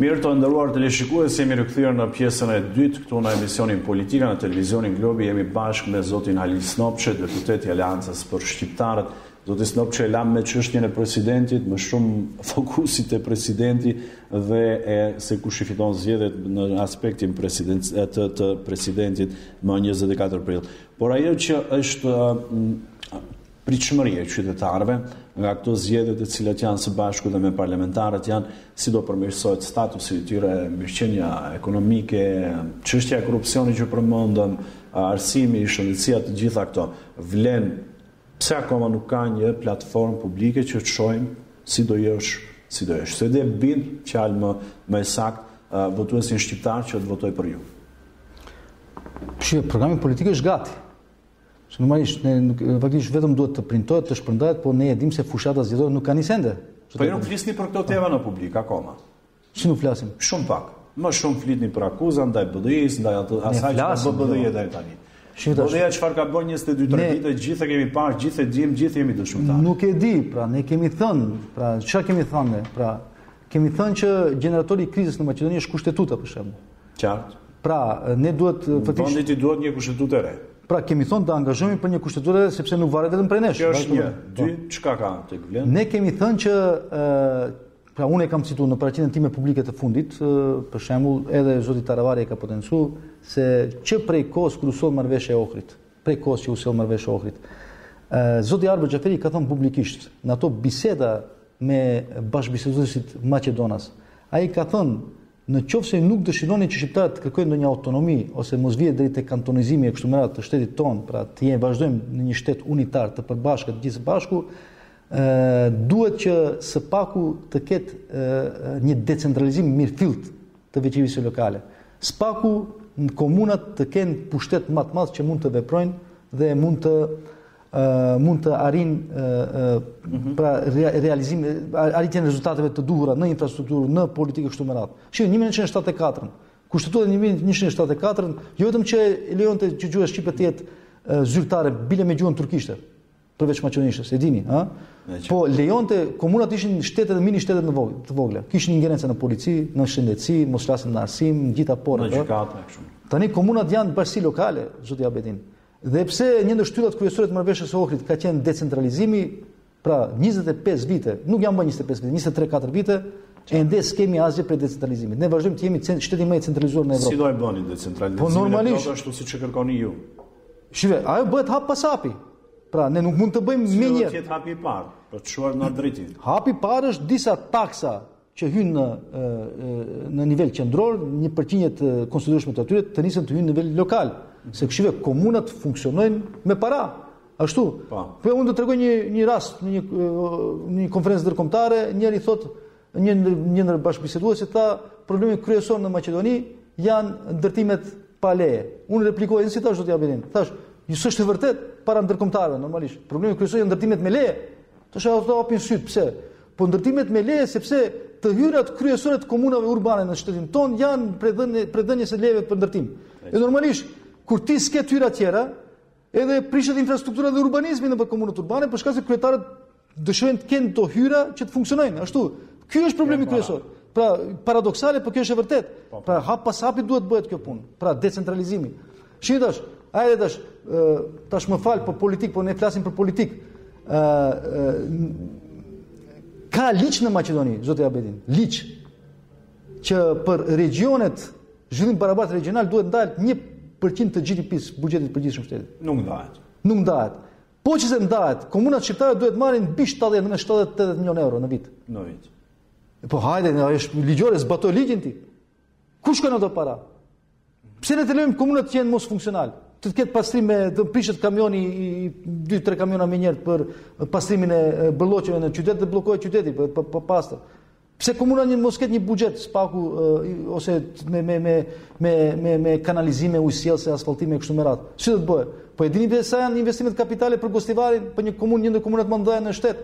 Mirë të nderuar teleshikues, jemi rikthyer në pjesën e dytë këtu në emisionin Politika në televizionin Globi. Jemi bashkë me zotin Halil Snopçe, deputet i Aleancës për Shqiptarët. Zoti Snopçe, e lamë me çështjen e presidentit, më shumë fokusi te presidenti dhe e se kush i fiton zgjedhjet në aspektin të presidentit më 24 prill. Por ajo që është pritshmëri e qytetarëve nga këto zgjedhje të cilat janë së bashku dhe me parlamentarët janë si do përmirësohet statusi i tyre, mirëqenia ekonomike, çështja e korrupsionit që përmendëm, arsimi, shëndetësia të gjitha këto VLEN pse akoma nuk ka një platformë publike që të shohim si do, si do jetë, si do e bindë fjala më e saktë votuesin shqiptar që të votojë për ju. Shiko, programi politik është gati. Se normalisht ne praktikisht vetëm duhet të printohet, të shpërndahet, por ne e dimë se fushata zgjedhore nuk ka nis ende. Po ju nuk flisni për këto tema në publik akoma. Si nuk flasim? Shumë pak. Më shumë flitni për akuza ndaj BDI-së, ndaj atë asaj që bën BDI-ja deri tani. BDI-ja çfarë ka bërë 22 3 vite, gjithë e kemi parë, gjithë e dimë, gjithë jemi dëshmitarë. Nuk e di, pra ne kemi thënë, pra çka kemi thënë, pra Kemi thënë që gjeneratori i krizës në Maqedoni është kushtetuta për shembull. Qartë. Pra, ne duhet faktikisht Vendit i duhet një kushtetutë e re. Pra, kemi thënë të angazhohemi për një kushtetutë e re sepse nuk varet vetëm prej nesh. Kjo është një, dy, po. çka ka tek VLEN? Ne kemi thënë që ë pra unë e kam cituar në paraqitjen time publike të fundit, për shembull, edhe zoti Taravari e ka potencuar se që prej kohës kur u suall marrëveshja e Ohrit, prej kohës që u soll Marrëveshja e Ohrit. Zoti Arbër Xhaferi ka thënë publikisht në ato biseda me bashkëbiseduesit maqedonas. Ai ka thënë në qoftë se nuk dëshironi që shqiptarët të kërkojnë ndonjë autonomi ose mos vijë deri te kantonizimi e kështu me radhë të shtetit tonë, pra të jemi vazhdojmë në një shtet unitar të përbashkët gjithë së bashku, ë duhet që së paku të ketë një decentralizim mirëfilltë të vetëqeverisjes lokale. Së paku komunat të kenë pushtet më të madh që mund të veprojnë dhe mund të mund të arrin mhm. pra realizim arritjen e rezultateve të duhura në infrastrukturë, në politikë kështu me radhë. Shihni 1974. Kushtetuta e 1974 jo vetëm që lejonte që gjuha shqipe të jetë zyrtare bile me gjuhën turkishte. Përveç maqedonishtes, e dini, ha? Po lejonte komunat ishin shtete dhe minishtete në vogël, të vogla. Kishin ingerenca në polici, në shëndetësi, mos flasim në arsim, në gjitha poret. Në gjykatë kështu. Tani komunat janë bashkësi lokale, zoti Abedin. Dhe pse një ndër shtyllat kryesore të marrëveshjes së Ohrit ka qenë decentralizimi, pra 25 vite, nuk janë bën 25 vite, 23-4 vite, e ende s'kemi asgjë prej decentralizimit. Ne vazhdojmë të jemi shteti më i centralizuar në Evropë. Si do e bëni decentralizimin? Po normalisht ashtu siç e kërkoni ju. Shihni, ajo bëhet hap pas hapi. Pra, ne nuk mund të bëjmë menjëherë... Si do të jetë hapi i parë, për po të shuar në dritin? Hapi i parë është disa taksa që hyjnë në, në nivel qendror, një përqindje të konsiderueshme të atyre, të nisin të hyjnë në nivel lokal. Mhm. Se shihni, komunat funksionojnë me para. Ashtu, po, po unë do të tregoj një, një rast, në një konferencë ndërkombëtare, njëri thotë, Një një ndër bashkëbiseduesit tha, problemi kryesor në Maqedoni janë ndërtimet pa leje. Unë replikova edhe si tash, zoti Abedin. Thashë, jo s'është e vërtetë para ndërkombëtarëve normalisht. Problemi kryesor janë ndërtimet me leje. Tash ata hapin sytë, pse? Po ndërtimet me leje sepse të hyrat kryesore të komunave urbane në shtetin tonë janë prej dhën prej dhënies së lejeve për ndërtim. E normalisht kur ti s'ke hyra të tjera, Edhe prishet infrastruktura dhe urbanizmi nëpër komunat urbane për shkak se kryetarët dëshirojnë të kenë të hyra që të funksionojnë. Ashtu, ky është problemi kryesor. Pra, paradoksale, por kjo është e vërtetë. Po, po. Pra, hap pas hapi duhet bëhet kjo punë. Pra, decentralizimi. Shihni tash, hajde tash, tash më fal për politikë, po ne flasim për politikë. ë ka ligj në Maqedoni, zoti Abedin. Ligj që për regjionet Zhvillim barabartë regjional duhet nda 1% të GDP-së, buxhetit të përgjithshëm shtetit. Nuk ndahet. Nuk ndahet. Po qe se ndahet, komunat shqiptare duhet marrin mbi 70 në 70-80 milion euro në vit. Në vit. Po hajde, ajo është ligjore, zbato ligjin ti. Ku shkojnë ato para? Pse ne të lëmë komunat të jenë mosfunksionale? Të të ketë pastrim me të prishet kamioni i 2-3 kamiona menjëherë për pastrimin e bërllogeve në qytet dhe bllokohet qyteti për, për, për pastër. Pse komuna një mos ket një buxhet së paku ose me me me me me me kanalizime ujësjellës e, asfaltime kështu me radhë. Si do të bëhet? Po e dini be sa janë investimet kapitale për Gostivarin, për një komunë një ndër komunat më të mëdha në shtet?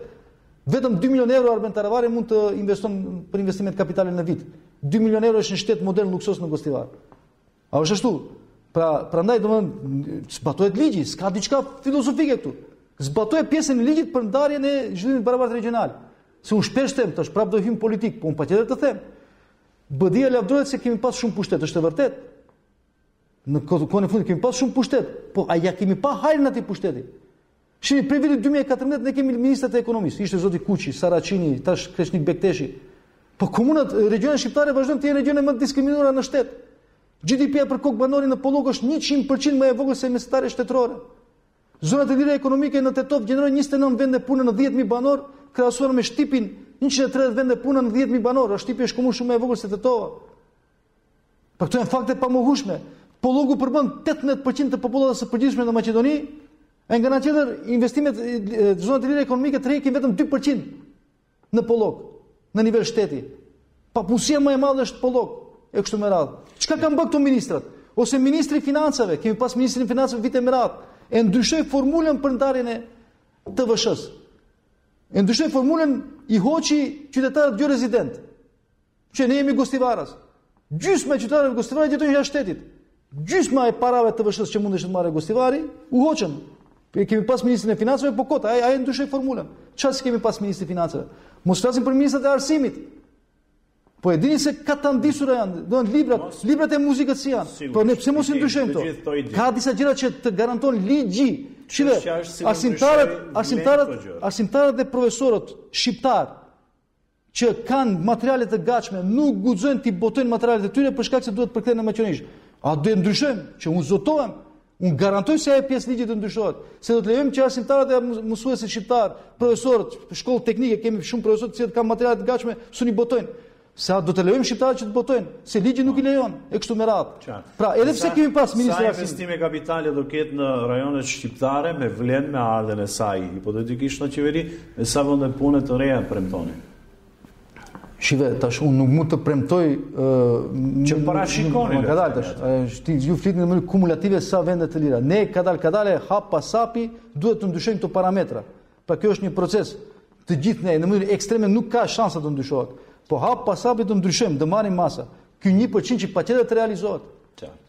Vetëm 2 milionë euro Arben Taravari mund të investon për investimet kapitale në vit. 2 milionë euro është një shtëpi moderne luksoze në Gostivar. A është ashtu? Pra, prandaj domethënë zbatohet ligji, s'ka diçka filozofike këtu. Zbatohet pjesën e ligjit për ndarjen e zhvillimit barabartë regjional. Se unë shpesh them, tash prapë do hym politik, po unë patjetër të them. BDI-ja lavdërohet se kemi pas shumë pushtet, është e vërtetë. Në kohën e fundit kemi pas shumë pushtet, po a ja kemi pa hajrin atij pushteti? Shini, prej vitit 2014 ne kemi ministrat e ekonomisë. Ishte zoti Kuçi, Saraçini, tash Kreshnik Bekteshi. Po komunat, regjionet shqiptare vazhdojnë të jenë regjionet më të diskriminuara në shtet. GDP-ja për kokë banori në Pollog është 100% më e vogël se mesatarja shtetërore. Zonat e lira ekonomike në Tetovë gjenerojnë 29 vende pune në 10000 banor, krahasuar me Shtipin 130 vende pune në 10000 banor. Shtipi është komunë shumë më e vogël se Tetova. Por këto janë fakte të pamohushme. Pollogu përbën 18 për qind të popullatës së përgjithshme në Maqedoni, e nga ana tjetër investimet te zonat e lira ekonomike tërhekin vetëm 2 për qind në Pollog, në nivel shteti. Papunësia më e madhe është Pollog, e kështu me radhë. Çka kanë bë këto ministrat? Ose ministri i financave, kemi pas ministrin e financave vite me radhë, e ndryshoi formulën për ndarjen e TVSH-së. E ndryshoi formulën i hoqi qytetarët jorezidentë. Që ne jemi gostivaras. Gjysma e qytetarëve të Gostivarit jetojnë jashtë shtetit. Gjysma e parave të TVSH-së që mundeshte të marrë Gostivari, u hoqën. E kemi pas ministrin e financave, po kota, ai ai ndryshoi formulën. Çfarë se kemi pas ministrin e financave? Mos flasim për ministrat e arsimit. Po e dini se katandisura janë, do në librat, mos, librat e muzikës si janë, po ne pse mos i ndryshojmë këto? Ka disa gjëra që t'i garanton ligji, qëve, si arsimtarët, arsimtarët, arsimtarët dhe profesorët shqiptarë, që kanë materiale të gatshme, nuk guxojnë t'i botojnë materialet e tyre për shkak se duhet të përkthehen në maqedonisht. Atë do ta ndryshojmë që unë zotohem? Unë garantoj se ajo pjesë e ligjit do të ndryshohet, se do të lejojmë që arsimtarët e mësuesit shqiptarë, profesorët, shkollë teknike, kemi shumë profesorë që kanë materiale të gatshme, s'un i botojnë. Se a do të lejojmë shqiptarët që të botojnë, se ligji nuk i lejon e kështu me radhë. Pra, edhe pse kemi pas ministrin e arsimit, investime kapitale do ketë në rajonet shqiptare me VLEN me ardhjen e saj, hipotetikisht në qeveri, Dhe sa vende pune të reja premtoni? Shi ve, tash unë nuk mund të premtoj që para shikoni. Kadalë tash. Ti ju flitni në mënyrë kumulative sa vende të lira. Ne kadalë kadalë hap pas hapi, duhet të ndryshojmë këto parametra. Pra kjo është një proces. Të gjithë ne në mënyrë ekstreme nuk ka shansa të ndryshohet. Po hap pas hapi të ndryshojmë, do të marrim masa. Ky 1% që patjetër të realizohet.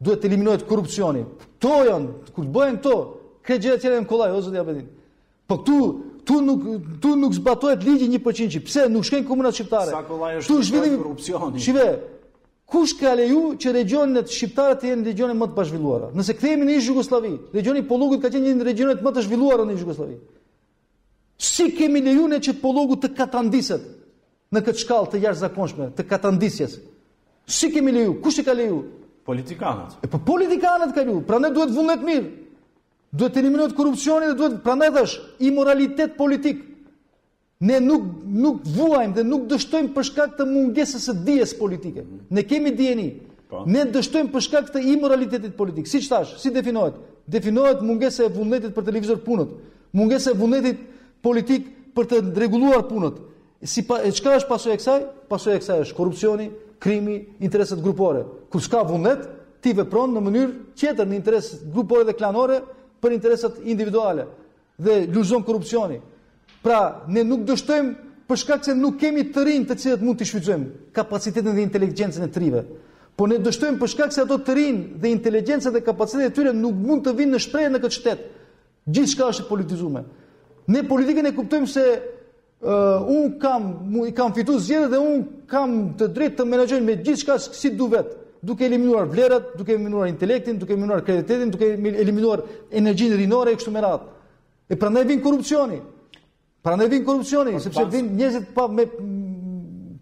Duhet të eliminohet korrupsioni. Kto janë, kur të bëhen këto, krejt gjërat tjera janë kollaj, o zoti Abedin. Po këtu ktu nuk ktu nuk zbatohet ligji 1%. Pse nuk shkojnë komunat shqiptare? Sa kollaj është tu zhvillim korrupsioni. Shive. Kush ka leju që regjionet shqiptare të jenë regjionet më të pazhvilluara? Nëse kthehemi në ish-Jugosllavi, regjioni i Pollogut ka qenë një ndër regjionet më të zhvilluara në ish-Jugosllavi. Si kemi leju ne që Pollogu të katandiset në këtë shkallë të jashtëzakonshme, të katandisjes? Si kemi leju? Kush e ka leju? Politikanët. E po politikanët e kanë leju, prandaj duhet vullnet i mirë. Duhet të eliminohet korrupsioni dhe duhet prandaj thash imoralitet politik. Ne nuk nuk vuajmë dhe nuk dështojmë për shkak të mungesës së dijes politike. Ne kemi dijeni. Po. Ne dështojmë për shkak të imoralitetit politik. Siç thash, si definohet? Definohet mungesa e vullnetit për të lëvizur punët. Mungesa e vullnetit politik për të rregulluar punët. Si pa, e çka është pasojë e kësaj? Pasojë e kësaj është korrupsioni, krimi, interesat grupore. Kur s'ka vullnet, ti vepron në mënyrë tjetër në intereset grupore dhe klanore për interesat individuale dhe lulëzon korrupsioni. Pra, ne nuk dështojmë për shkak se nuk kemi të rinj të cilët mund t'i shfrytëzojmë kapacitetin dhe inteligjencën e të rinjve. Po ne dështojmë për shkak se ato të rinj dhe inteligjenca dhe kapaciteti e tyre nuk mund të vinë në shprehje në këtë shtet. Gjithçka është e politizuar. Ne politikën e kuptojmë se uh, un kam i kam fitu zgjedhjet dhe un kam të drejtë të menaxhoj me gjithçka si du vetë, duke eliminuar vlerat, duke eliminuar intelektin, duke eliminuar kreativitetin, duke eliminuar energjinë rinore e kështu me radhë. E prandaj vin korrupsioni. Prandaj vin korrupsioni, pa, sepse vin njerëzit pa me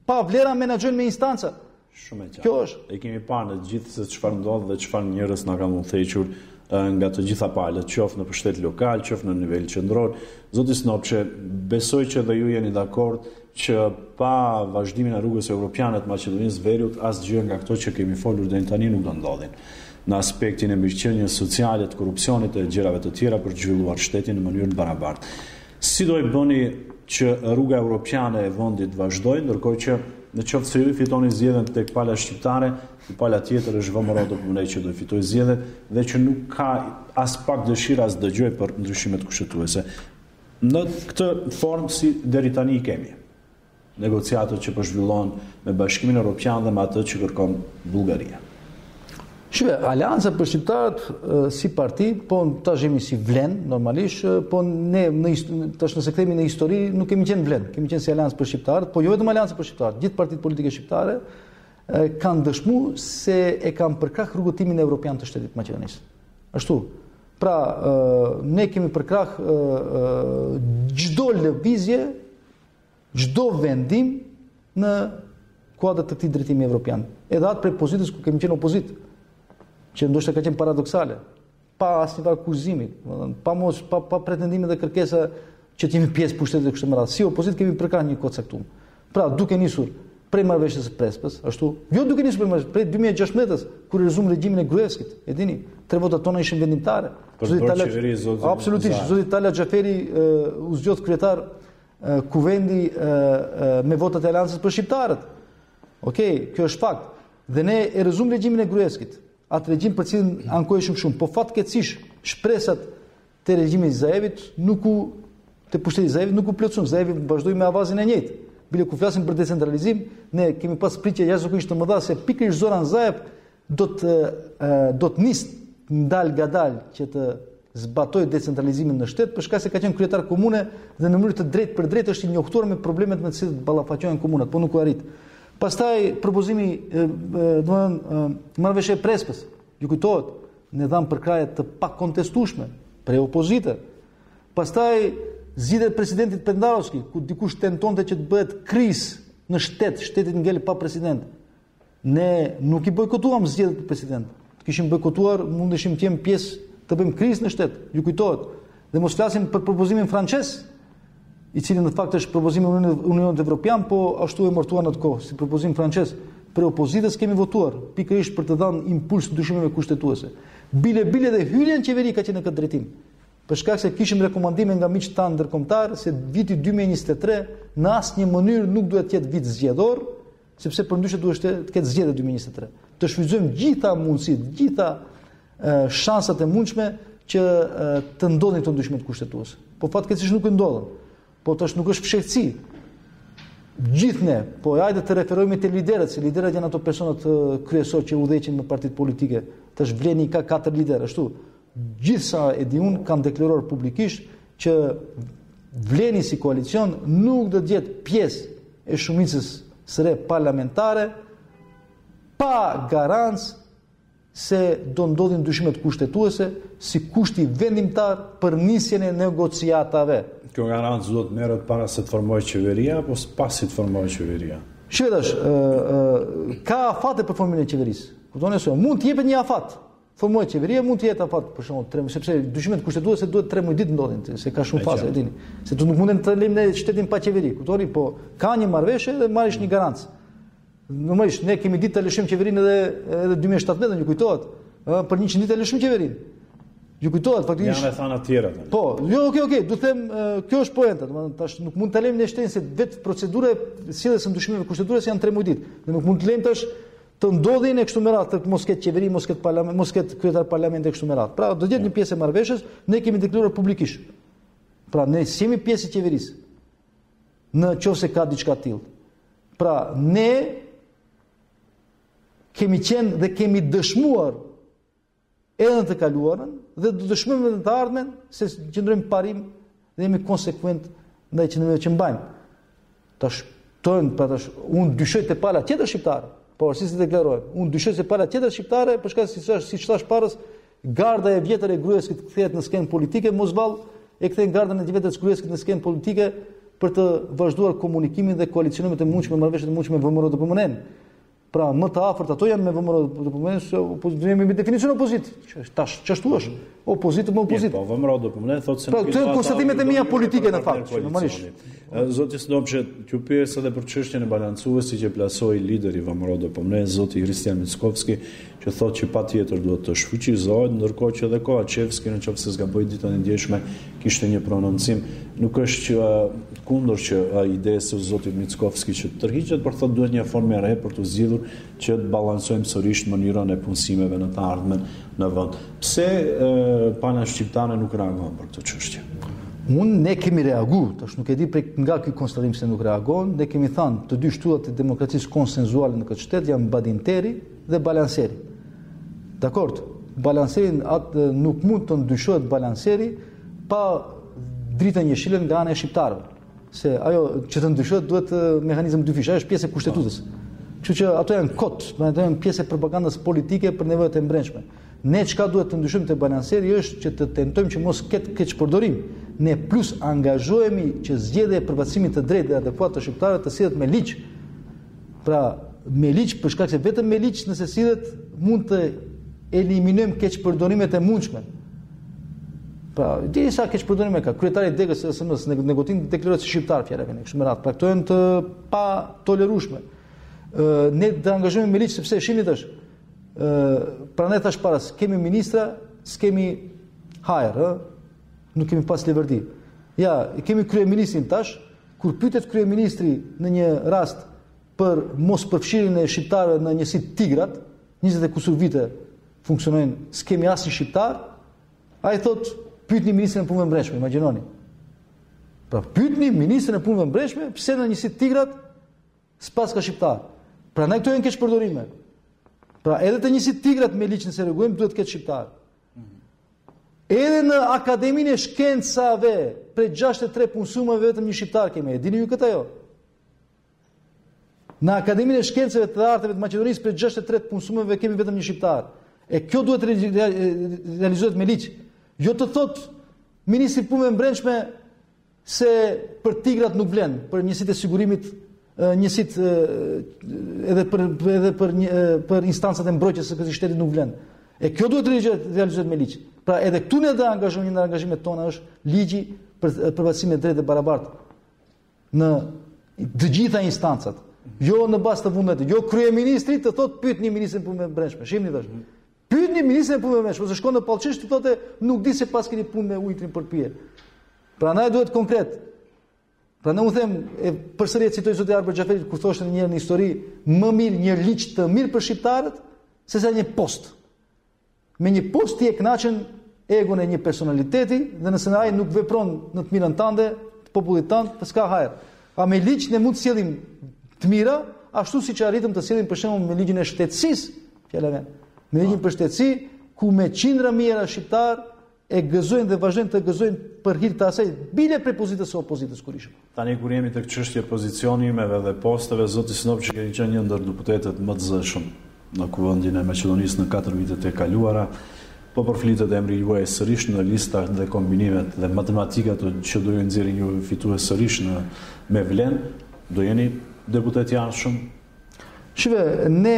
pa vlera menaxhojnë me instanca. Shumë e qartë. Kjo është. E kemi parë ne gjithë se çfarë ndodh dhe çfarë njerëz na kanë udhëhequr nga të gjitha palët, qoftë në pushtet lokal, qoftë në nivel qendror. Zoti Snopçe, besoj që edhe ju jeni dakord që pa vazhdimin e rrugës europiane të Maqedonisë Veriut asgjë nga këto që kemi folur deri tani nuk do ndodhin. në aspektin e mirëqenies sociale, të korrupsionit e gjërave të tjera për të zhvilluar shtetin në mënyrë të barabartë. Si do e bëni që rruga europiane e vendit të vazhdojë, ndërkohë që në qoftë se ju i fitoni zgjedhjen tek pala shqiptare, ku pala tjetër është VMRO DPMNE që do fitojë zgjedhjet dhe që nuk ka aspak dëshirë as të dëgjojë për ndryshimet kushtetuese. Në këtë formë si deri tani i kemi. negociatat që po zhvillon me Bashkimin Evropian dhe me atë që kërkon Bullgaria. Shiko, Aleanca për Shqiptarët si parti, po tash jemi si VLEN, normalisht, po ne, në, tash nëse kthehemi në histori, nuk kemi qenë VLEN, kemi qenë si Aleancë për Shqiptarët, po jo vetëm Aleanca për Shqiptarët, gjithë partitë politike shqiptare, kanë dëshmu se e kanë përkrah rrugëtimin evropian të shtetit Maqedonisë. Ashtu, pra, ne kemi përkrah çdo lëvizje çdo vendim në kuadër të këtij drejtimi evropian. Edhe atë prej pozitës ku kemi qenë opozitë, që ndoshta ka qenë paradoksale, pa asnjë farë kushtëzimi, domethënë pa mos pa pa pretendime dhe kërkesa që të jemi pjesë e pushtetit kështu më radh. Si opozitë kemi përkrah një kohë caktuar. Pra, duke nisur prej marrëveshjes së Prespës, ashtu, jo duke nisur prej marrëveshjes, prej 2016-s, kur rrëzum regjimin e Gruevskit, e dini, tre votat tona ishin vendimtare. Zoti Talat, absolutisht, zoti Talat Xhaferi u zgjodh kryetar Kuvendi me votat e Aleancës për shqiptarët. Okej, kjo është fakt. Dhe ne e rrëzum regjimin e Gruevskit, atë regjim për cilin u ankoheshim shumë shumë, po fatkeqësisht shpresat te regjimit të Zaevit nuk u te pushtetit të Zaevit nuk u plotësuan. Zaevi vazhdoi me avazin e njëjtë. Bile kur flasim për decentralizim, ne kemi pas pritje jashtëzakonisht të mëdha se pikërisht Zoran Zaev Do të do të nis dalngadal që të zbatoj decentralizimin në shtet, për shkak se ka qenë kryetar komune dhe në mënyrë të drejtpërdrejtë është i njohur me problemet me të cilat ballafaqohen komunat, po nuk u arrit. Pastaj propozimi, domethënë, marrëveshja e Prespës, ju kujtohet, ne dham përkrahje të pakontestueshme prej opozite. Pastaj zgjedhja e presidentit Pendarovski, ku dikush tentonte që të bëhet kriz në shtet, shteti të ngel pa president. Ne nuk i bojkotuam zgjedhjet për president. Të kishim bojkotuar, mundeshim të jemi pjesë të bëjmë krizë në shtet, ju kujtohet. Dhe mos flasim për propozimin francez, i cili në fakt është propozimi i Unionit Evropian, po ashtu u emërtua në atë kohë si propozim francez. Prej opozitës kemi votuar pikërisht për të dhënë impuls ndryshimeve kushtetuese. Bile bile dhe hyrja në qeveri ka qenë në këtë drejtim. Për shkak se kishim rekomandime nga miqtë tanë ndërkombëtarë se viti 2023 në asnjë mënyrë nuk duhet të jetë vit zgjedhor, sepse përndryshe duhej të ketë zgjedhje 2023. Të shfrytëzojmë gjitha mundësitë, gjitha shansat e mundshme që të ndodhin këto ndryshime kushtetuese. Po fatkeqësisht nuk ndodhën. Po tash nuk është fshehtësi. Gjithë ne, po hajde të referohemi te liderët, se liderët janë ato personat kryesor që udhëheqin me partitë politike. Tash VLEN-i ka katër liderë, ashtu. Gjithë sa e di unë kanë deklaruar publikisht që VLEN-i si koalicion nuk do të jetë pjesë e shumicës së re parlamentare pa garancë se do ndodhin ndryshimet kushtetuese si kushti vendimtar për nisjen e negociatave. Kjo garancë do të merret para se të formohet qeveria apo pasi të formohet qeveria? Shikoni tash, ë ka afate për formimin e qeverisë. Kuptoni se mund të jepet një afat, Formohet qeveria mund të jetë afat për shkak të sepse ndryshimet kushtetuese duhet 3 muaj ditë ndodhin, se ka shumë faza, e dini. Se ne nuk mundemi ta lëmë ne shtetin pa qeveri, kuptoni? Po ka një marrëveshje dhe marrim një garancë. Normalisht ne kemi ditë ta lëshojmë qeverinë edhe edhe 2017, ju kujtohet, ë për 100 ditë ta lëshojmë qeverinë. Ju kujtohet faktikisht. Janë thënë të tjera. Po, jo, okay, okay, do them kjo është poenta, domethënë tash nuk mund ta lëmë ne shtetin se vetë procedura e sjelljes së ndryshimeve kushtetuese janë 3 muaj ditë. Ne nuk mund të lëmë tash të ndodhin e kështu me radhë, të mos ketë qeveri, mos ketë parlament, mos ketë kryetar parlamenti e kështu me radhë. Pra, do të jetë një pjesë e marrëveshjes, ne kemi deklaruar publikisht. Pra, ne s'jemi pjesë e qeverisë. Në qoftë se ka diçka të tillë. Pra, ne kemi qenë dhe kemi dëshmuar edhe në të kaluarën dhe do të dëshmojmë edhe në të ardhmen se qëndrojmë në parim dhe jemi konsekuent ndaj qëndrimeve që mbajmë. Tash tonë pra tash un dyshoj te pala tjetër shqiptare. Po siç e deklaroj, un dyshoj se pala tjetër shqiptare për shkak se si siç thash parës garda e vjetër e Gruevskit që kthehet në skenë politike, mos vallë e kthen gardën e vjetër të Gruevskit në skenë politike për të vazhduar komunikimin dhe koalicionimet e mundshme me marrëveshje të mundshme me VMRO DPMNE. Pra më të afërt ato janë me VMRO DPMNE se opozita me definicion opozit, që është tash që ashtu është. Opozitë me opozitë. Po VMRO DPMNE thotë se pra, këto janë konstatimet e mia politike në fakt, normalisht. Zoti Sela, do që t'ju pyes edhe për çështjen e balancuesit që e plasoi lideri i VMRO DPMNE zoti Hristijan Mickovski, që thotë që patjetër duhet të shfuqizohet, ndërkohë që edhe Kovaçevski në qoftë se s'gaboj ditën e djeshme, kishte një prononcim, nuk është që kundër kësaj idesë së zotit Mickovski që të tërhiqet, por thotë duhet një formulë e re për t'u zgjidhur që të balancojmë sërish mënyrën e punësimeve në të ardhmen në vend. Pse pala shqiptare nuk reagon për këtë çështje? Unë ne kemi reagu, tash nuk e di prej nga ky konstatim se nuk reagon, ne kemi thanë se dy shtyllat e demokracisë konsensuale në këtë shtet, janë Badinteri, dhe balanseri. Dakord, balanseri ata nuk mund të ndryshohet balanseri pa dritën jeshile nga ana e shqiptarëve. Se ajo që të ndryshohet duhet mekanizëm dyfish, ajo është pjesë e kushtetutës. Kështu që ato janë kot, domethënë pjesë e propagandës politike për nevojat e mbrendshme. Ne çka duhet të ndryshojmë te balanseri është që të tentojmë që mos ketë keqpërdorim. Ne plus angazhohemi që zgjidhja e përfaqësimit të drejtë dhe adekuat të shqiptarëve të sillet me ligj, Pra, me ligj, për shkak se vetëm me ligj nëse sillet mund të eliminojmë keqpërdorimet e mundshme. Pra, deri sa keqpërdorime ka. Kryetari i Degës së LSDM-së në Negotinë deklarohet si shqiptar fjala vjen e kështu me radhë. Pra këto janë të patolerueshme. Ë ne do të angazhohemi me ligj sepse shihni tash. Ë prandaj tash para kemi ministra, s'kemi hajër, ë. Nuk kemi pas leverdi. Ja, kemi kryeministrin tash, Kur pyetet kryeministri në një rast për mospërfshirjen e shqiptarëve në njësi tigrat, 20 e kusur vite funksionojnë, s'kemi asnjë shqiptar, ai thotë pyetni ministrin e punëve mbrendshme, imagjinoni. Pra pyetni ministrin e punëve mbrendshme pse në njësi tigrat s'paska shqiptar. Prandaj këto janë keqpërdorime. Pra edhe te njësi tigrat me ligj nëse rregullojmë duhet të ketë shqiptar. Edhe në Akademinë e Shkencave, prej 63 punësuarve vetëm një shqiptar kemi. E dini ju këtë a jo? Në Akademinë e Shkencave të Arteve të Maqedonisë prej 63 punësuarve kemi vetëm një shqiptar. E kjo duhet të realizohet me ligj. Jo të thotë ministri i punëve të brendshme se për tigrat nuk vlen, për njësitë e sigurimit, njësitë edhe për edhe për një, për instancat e mbrojtjes së këtij shteti nuk vlen. E kjo duhet të realizohet me ligj. Pra edhe këtu ne do angazhojmë, një nga angazhimet tona është ligji për përfaqësim të drejtë dhe të barabartë në të gjitha instancat. Jo në bazë të vullnetit, jo kryeministri të thotë pyetni ministrin e punëve të brendshme. Shihni tash. Pyetni ministrin e punëve mbrendshme, ose shkon në Pallçisht të thotë nuk di se paskeni punë me ujin për pije. Prandaj duhet konkret. Prandaj u them e përsëri e citoj zotin Arbën Xhaferi kur thoshte një herë në histori, më mirë një ligj të mirë për shqiptarët se sa një post. Me një post ti e kënaq egon e një personaliteti dhe nëse ai nuk vepron në të mirën tande, të popullit tand, të s'ka hajër. A me ligj ne mund të sjellim të mira, ashtu siç arritëm të sjellim për shembull me ligjin e shtetësisë Fjala vjen. Ligjin për shtetësi ku me qindra mijëra shqiptarë e gëzojnë dhe vazhdojnë të gëzojnë për hir të asaj bile prej pozitës së opozitës kur ishim. Tani kur jemi tek çështja e pozicionimeve dhe posteve, zoti Snopçe, keni qenë një ndër deputetët më të zëshëm në Kuvendin e Maqedonisë në 4 vitet e kaluara, po përflitet emri juaj sërish në listat dhe kombinimet dhe matematikat që do ju nxjerrin ju fitues sërish me VLEN, do jeni deputet i ardhshëm Shihni, ne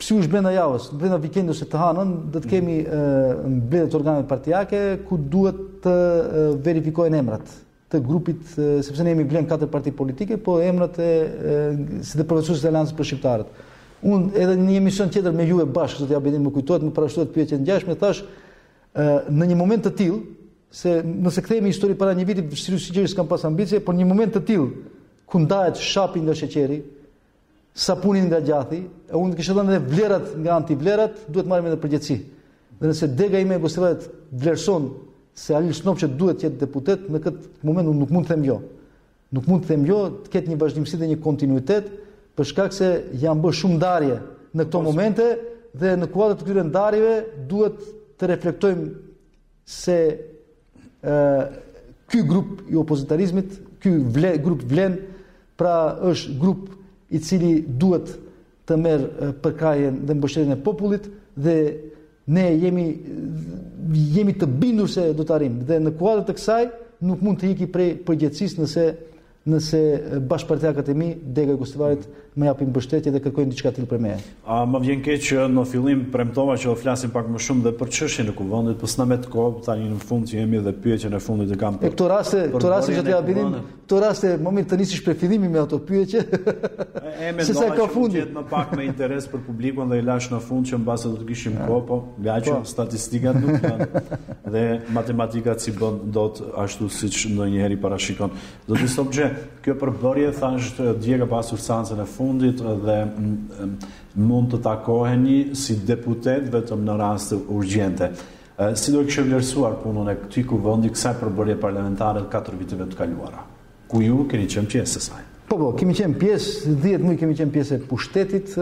sigurisht brenda javës, brenda vikendit ose të hanën, do të kemi mbledhje të organeve partiake, ku duhet të verifikojnë emrat të grupit, sepse ne jemi VLEN katër parti politike, po emrat e, si dhe profesorëve të Aleancës për shqiptarët. Unë edhe në një emision tjetër me juve bashkë, zoti Abedin më kujtohet, më parashtruat pyetje të ngjashme, thashë, në një moment të tillë, se nëse kthehemi histori para një viti, sigurisht s'kam pas ambicie, por në një moment të tillë, ku ndahet shapi nga sheqeri, sapuni nga djathi, e unë kisha thënë edhe vlerat nga antivlerat, duhet të marrim edhe përgjegjësi. Dhe nëse dega ime e Gostivarit vlerëson se Halil Snopçe duhet të jetë deputet, në këtë moment unë nuk mund të them jo. Nuk mund të them jo, të ketë një vazhdimësi dhe një kontinuitet, për shkak se janë bërë shumë ndarje në këto momente dhe në kuadër të këtyre ndarjeve duhet të reflektojmë se ë ky grup i opozitarizmit, ky vle, grup vlen, pra është grup i cili duhet të marrë përkrahjen dhe mbështetjen e popullit dhe ne jemi jemi të bindur se do të arrijmë dhe në kuadër të kësaj nuk mund të iki prej përgjegjësisë nëse Nëse bashkëpartiakët e mi, Dega e Gostivarit, më japin mbështetje dhe kërkojnë diçka të tillë prej meje. A më vjen keq që në fillim premtova që do flasim pak më shumë dhe për çështjen e Kuvendit, po s'na met kohë, tani në fund që jemi dhe pyetjen e fundit e kam për. E këto raste, këto raste që të japin, këto raste më mirë të nisish prej fillimi me ato pyetje. E mendoj se nga fundi. Që më pak me interes për publikun dhe i lashë në fund që mbase do të kishim kohë, po nga që po. statistikat nuk janë dhe matematika s'i bën dot ashtu siç ndonjëherë i parashikon. Zoti Sobxhe, kjo përbërje thashë dje ka pasur seancën e fundit dhe mund të takoheni si deputet vetëm në raste urgjente. Si do e kishit vlerësuar punën e këtij kuvendi, kësaj përbërje parlamentare të katër viteve të kaluara, ku ju keni qenë pjesë e saj? Po po, kemi qenë pjesë, 10 muaj kemi qenë pjesë e pushtetit,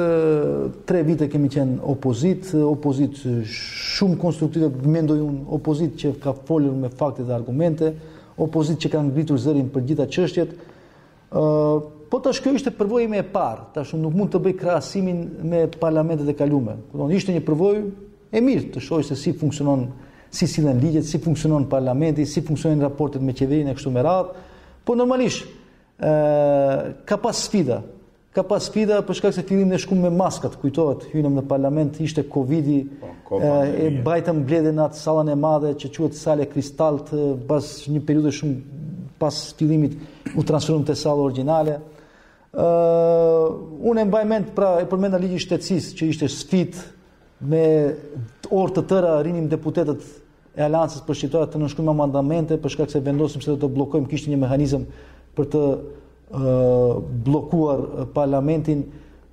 3 vite kemi qenë opozitë, opozitë shumë konstruktive, mendoj unë, opozitë që ka folur me fakte dhe argumente, Opozitë që ka ngritur zërin për gjitha çështjet, ë Po tash kjo ishte përvoja ime e parë. Tash nuk mund të bëj krahasimin me parlamentet e kaluara. Kupton, ishte një përvojë e mirë të shoh se si funksionon si sillen ligjet, si funksionon parlamenti, si funksionojnë raportet me qeverinë e kështu me radhë. Po normalisht, ë ka pas sfida. Ka pas sfida për shkak se fillim ne shkum me maskat, kujtohet, hynëm në parlament, ishte Covidi, po, e mbajtëm mbledhjen n'atë sallën e madhe që quhet salla e kristaltë, pas një periudhe shumë pas fillimit u transferuam te salla origjinale. Ë uh, unë e mbaj mend pra e përmenda ligjin e shtetësisë që ishte sfidë me orë të tëra rrinim deputetët e aleancës për shqiptarët të nënshkruajmë amendamente për shkak se vendosim se do të bllokojmë kishte një mekanizëm për të bllokuar parlamentin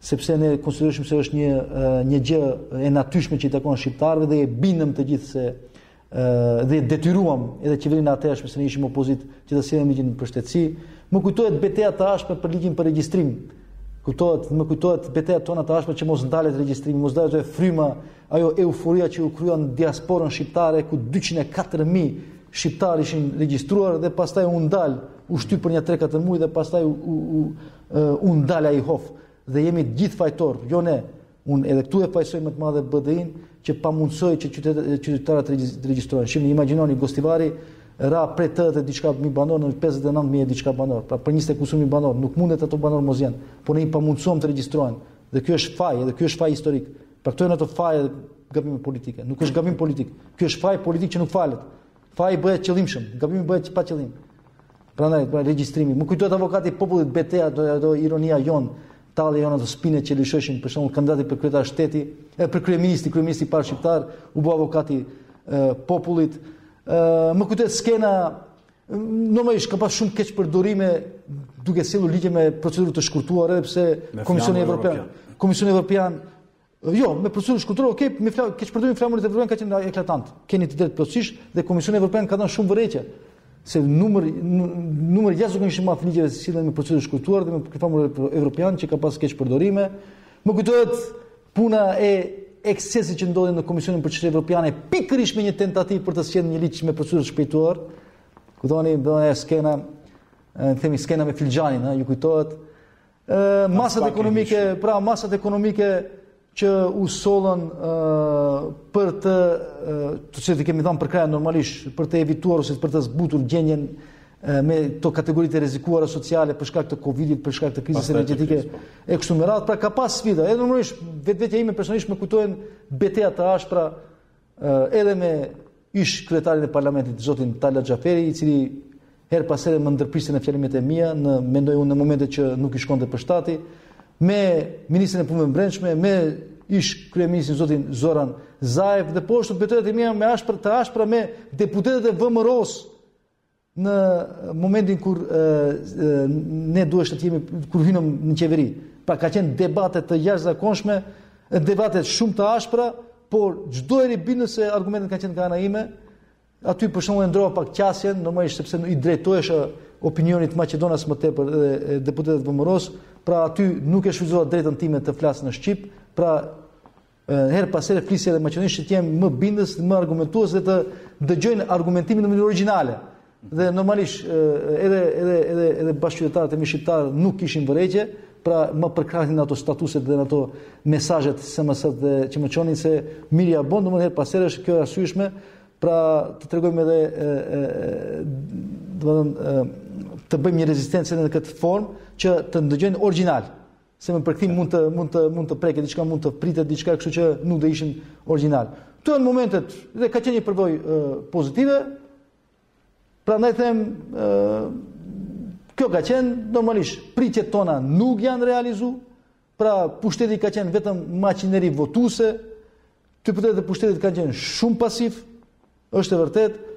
sepse ne konsiderojmë se është një një gjë e natyrshme që i takon shqiptarëve dhe e bindëm të gjithë se dhe detyruam edhe qeverinë e atëhershme se ne ishim opozitë që të sjellim ligjin për shtetësi. Më kujtohet betejat e ashpra për ligjin për regjistrim. Kujtohet, më kujtohet betejat tona të ashpra që mos ndalet regjistrimi, mos ndalet fryma Ajo euforia që u krijua në diasporën shqiptare ku 204.000 shqiptarë ishin regjistruar dhe pastaj u ndal, u shty për një 3-4 muaj dhe pastaj u u, u, u ndal ai hov dhe jemi të gjithë fajtorë, jo ne. Unë edhe këtu e fajësoj me të madhe BDI-n që pamundësoi që qytetarët të regjistrohen. Shihni, imagjinoni Gostivari ra prej 80 e diçka mijë banorë në 59000 e diçka banorë. Pra për 20 kusur mijë banorë, nuk mundet ato banorë mos janë, por ne i pamundësuam të regjistrohen. Dhe ky është faj, edhe ky është faj historik. Pra këto janë ato faje dhe gabime politike. Nuk është gabim politik. Ky është faj politik që nuk falet. Faji bëhet qëllimshëm, gabimi bëhet pa qëllim. Prandaj pra regjistrimi, më kujtohet avokati i popullit Beteja, ajo ironia jonë, tallja jonë ato spinë që lëshoshin për shembull kandidati për kryetar shteti, e për kryeministër, kryeministri parë shqiptar, u bë avokati e, popullit. Ë më kujtohet skena Normalisht ka pas shumë keqpërdorime duke sjellur ligje me procedurë të shkurtuar edhe pse Komisioni Evropian, Komisioni Evropian Jo, me procedurë shkurtuar, okay, me fjalë keqpërdorimi i flamurit evropian ka qenë eklatant. Keni të drejtë plotësisht dhe Komisioni Evropian ka dhënë shumë vërejtje se numër numër jashtëzakonisht i madh i ligjeve sillen me procedurë shkurtuar dhe me flamurin evropian që ka pas keqpërdorime. Më kujtohet Puna e ekscesit që ndodhi në Komisionin për Çështje Evropiane pikërisht me një tentativë për të sjellë një ligj me procedurë të shpejtuar. Kujtoni bë një skenë, e themi skena me filxhanin, ha, ju kujtohet. Ë masat ekonomike, pra masat ekonomike që u sollën për të të cilat i kemi dhënë përkrahje normalisht për të evituar ose për të zbutur gjendjen me to kategoritë e rrezikuara sociale për shkak të Covidit, për shkak të krizës energjetike po. e kështu me radhë, pra ka pas sfida. Edhe normalisht vetvetja ime personalisht më kujtohen beteja të ashpra edhe me ish kryetarin e parlamentit zotin Talat Xhaferi, i cili herë pas here më ndërpriste në fjalimet e mia, ë mendoj unë në momentet që nuk i shkonte për shtati, me ministrin e punëve të brendshme, me ish kryeministrin zotin Zoran Zaev dhe po ashtu betejat e mia më ashpër të ashpra me deputetët e VMRO-s Në momentin kur ne duheshte të jemi, kur hynëm në qeveri, pra ka qenë debate të jashtëzakonshme, debate shumë të ashpra, por çdo herë bindem se argumentet kanë qenë nga ana ime, aty për shembull e ndrova pak qasjen, normalisht sepse i drejtohesha opinionit maqedonas më tepër dhe deputetëve të VMRO-s, pra aty nuk e shfrytëzova drejtën time të flas në shqip, pra Herë pas herë flisja dhe maqedonisht të jem më bindës, më argumentues dhe të dëgjojnë argumentimin në mënyrë origjinale. Dhe normalisht edhe edhe edhe edhe bashkëqytetarët e mi shqiptarë nuk kishin vërejtje, pra më përkrahnin në ato statuset dhe ato mesazhet SMS dhe që më çonin se mirë ia bën, domethënë herë pas herë është kjo e arsyeshme, pra të tregojmë edhe domethënë të bëjmë një rezistencë në këtë formë që të ndëgjojnë origjinal. Se me përkthim mund të mund të mund të preket diçka, mund të pritet diçka, kështu që nuk do ishin origjinal. Këto janë momentet dhe ka qenë një përvojë pozitive. Prandaj them ë kjo ka qenë normalisht pritjet tona nuk janë realizu. Pra pushteti ka qenë vetëm maqineri votuese. Deputetët e pushtetit kanë qenë shumë pasiv. Është e vërtetë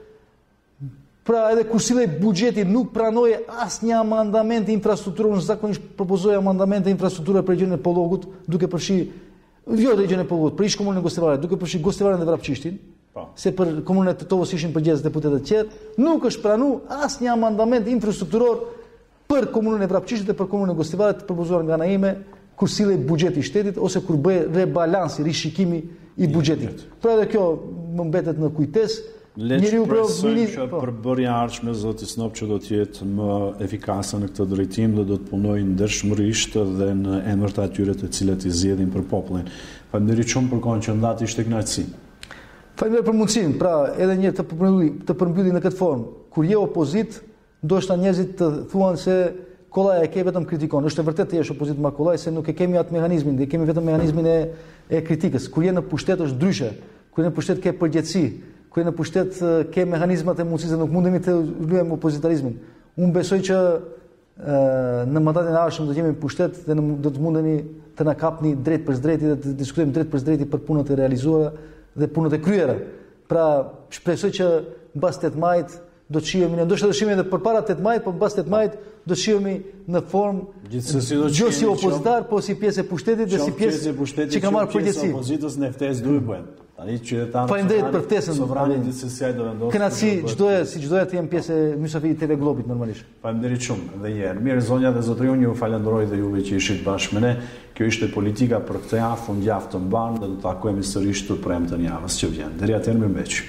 Pra edhe kur sillej buxheti nuk pranoi asnjë amandament infrastrukturor, unë zakonisht propozoj amandamente infrastrukturore për regjionin e Pollogut, duke përfshi jo regjionin e Pollogut, për ish komunën e Gostivarit, duke përfshi Gostivarin dhe Vrapçishtin, po. se për komunën e Tetovës ishin përgjegjës deputetët e tjerë, nuk është pranu asnjë amandament infrastrukturor Për komunën e Vrapçishtit dhe për komunën e Gostivarit të propozuar nga ana ime, kur sillej buxheti i shtetit ose kur bëhej rebalansi, rishikimi i buxhetit. Pra edhe kjo më mbetet në kujtesë. Le të shpresojmë që po. përbërja e ardhshme zoti Snop që do të jetë më efikase në këtë drejtim dhe do të punojë ndershmërisht dhe në emër të atyre të cilët i zgjedhin për popullin. Faleminderit shumë për kohën që ndati ishte kënaqësi. Faleminderit për mundësinë. Pra, edhe një të përmbyllim të përmbyllim në këtë formë. Kur je opozitë, Ndoshta njerëzit të thuan se kollaj e ke vetëm kritikon. Është e vërtetë të jesh opozitë ma kollaj se nuk e kemi atë mehanizmin, ne kemi vetëm mehanizmin e e kritikës. Kur je në pushtet është ndryshe. Kur je në pushtet ke përgjegjësi, kur je në pushtet ke mehanizmat e mundësisë, nuk mundemi të luajmë opozitarizmin. Unë besoj që në mandatin e ardhshëm do të jemi në pushtet dhe ne, do të mundeni të na kapni drejtpërsëdrejti dhe të diskutojmë drejtpërsëdrejti për punët e realizuara dhe punët e kryera. Pra, shpresoj që mbas 8 majit do të shihemi ne ndoshta do të shihemi edhe përpara 8 majit, por mbas 8 majit do të shihemi në formë gjithsesi do të shihemi jo si opozitar, po si pjesë e pushtetit dhe si pjesë e pushtetit që ka marrë përgjegjësi. Opozitës në ftesë duhet bëhen. Tani qytetarët Faleminderit për ftesën. Sovrani gjithsesi ai do vendos. Kënaqësi çdo e si çdo e të jem pjesë e mysafit të TV Globit normalisht. Faleminderit shumë dhe një herë. Mirë zonja dhe zotëri, unë ju falenderoj dhe juve që ishit bashkë me ne. Kjo ishte politika për këtë javë, fundjavë të mbarë dhe do të takohemi sërish të premten e javës që vjen. Deri atëherë mirëmbetshi.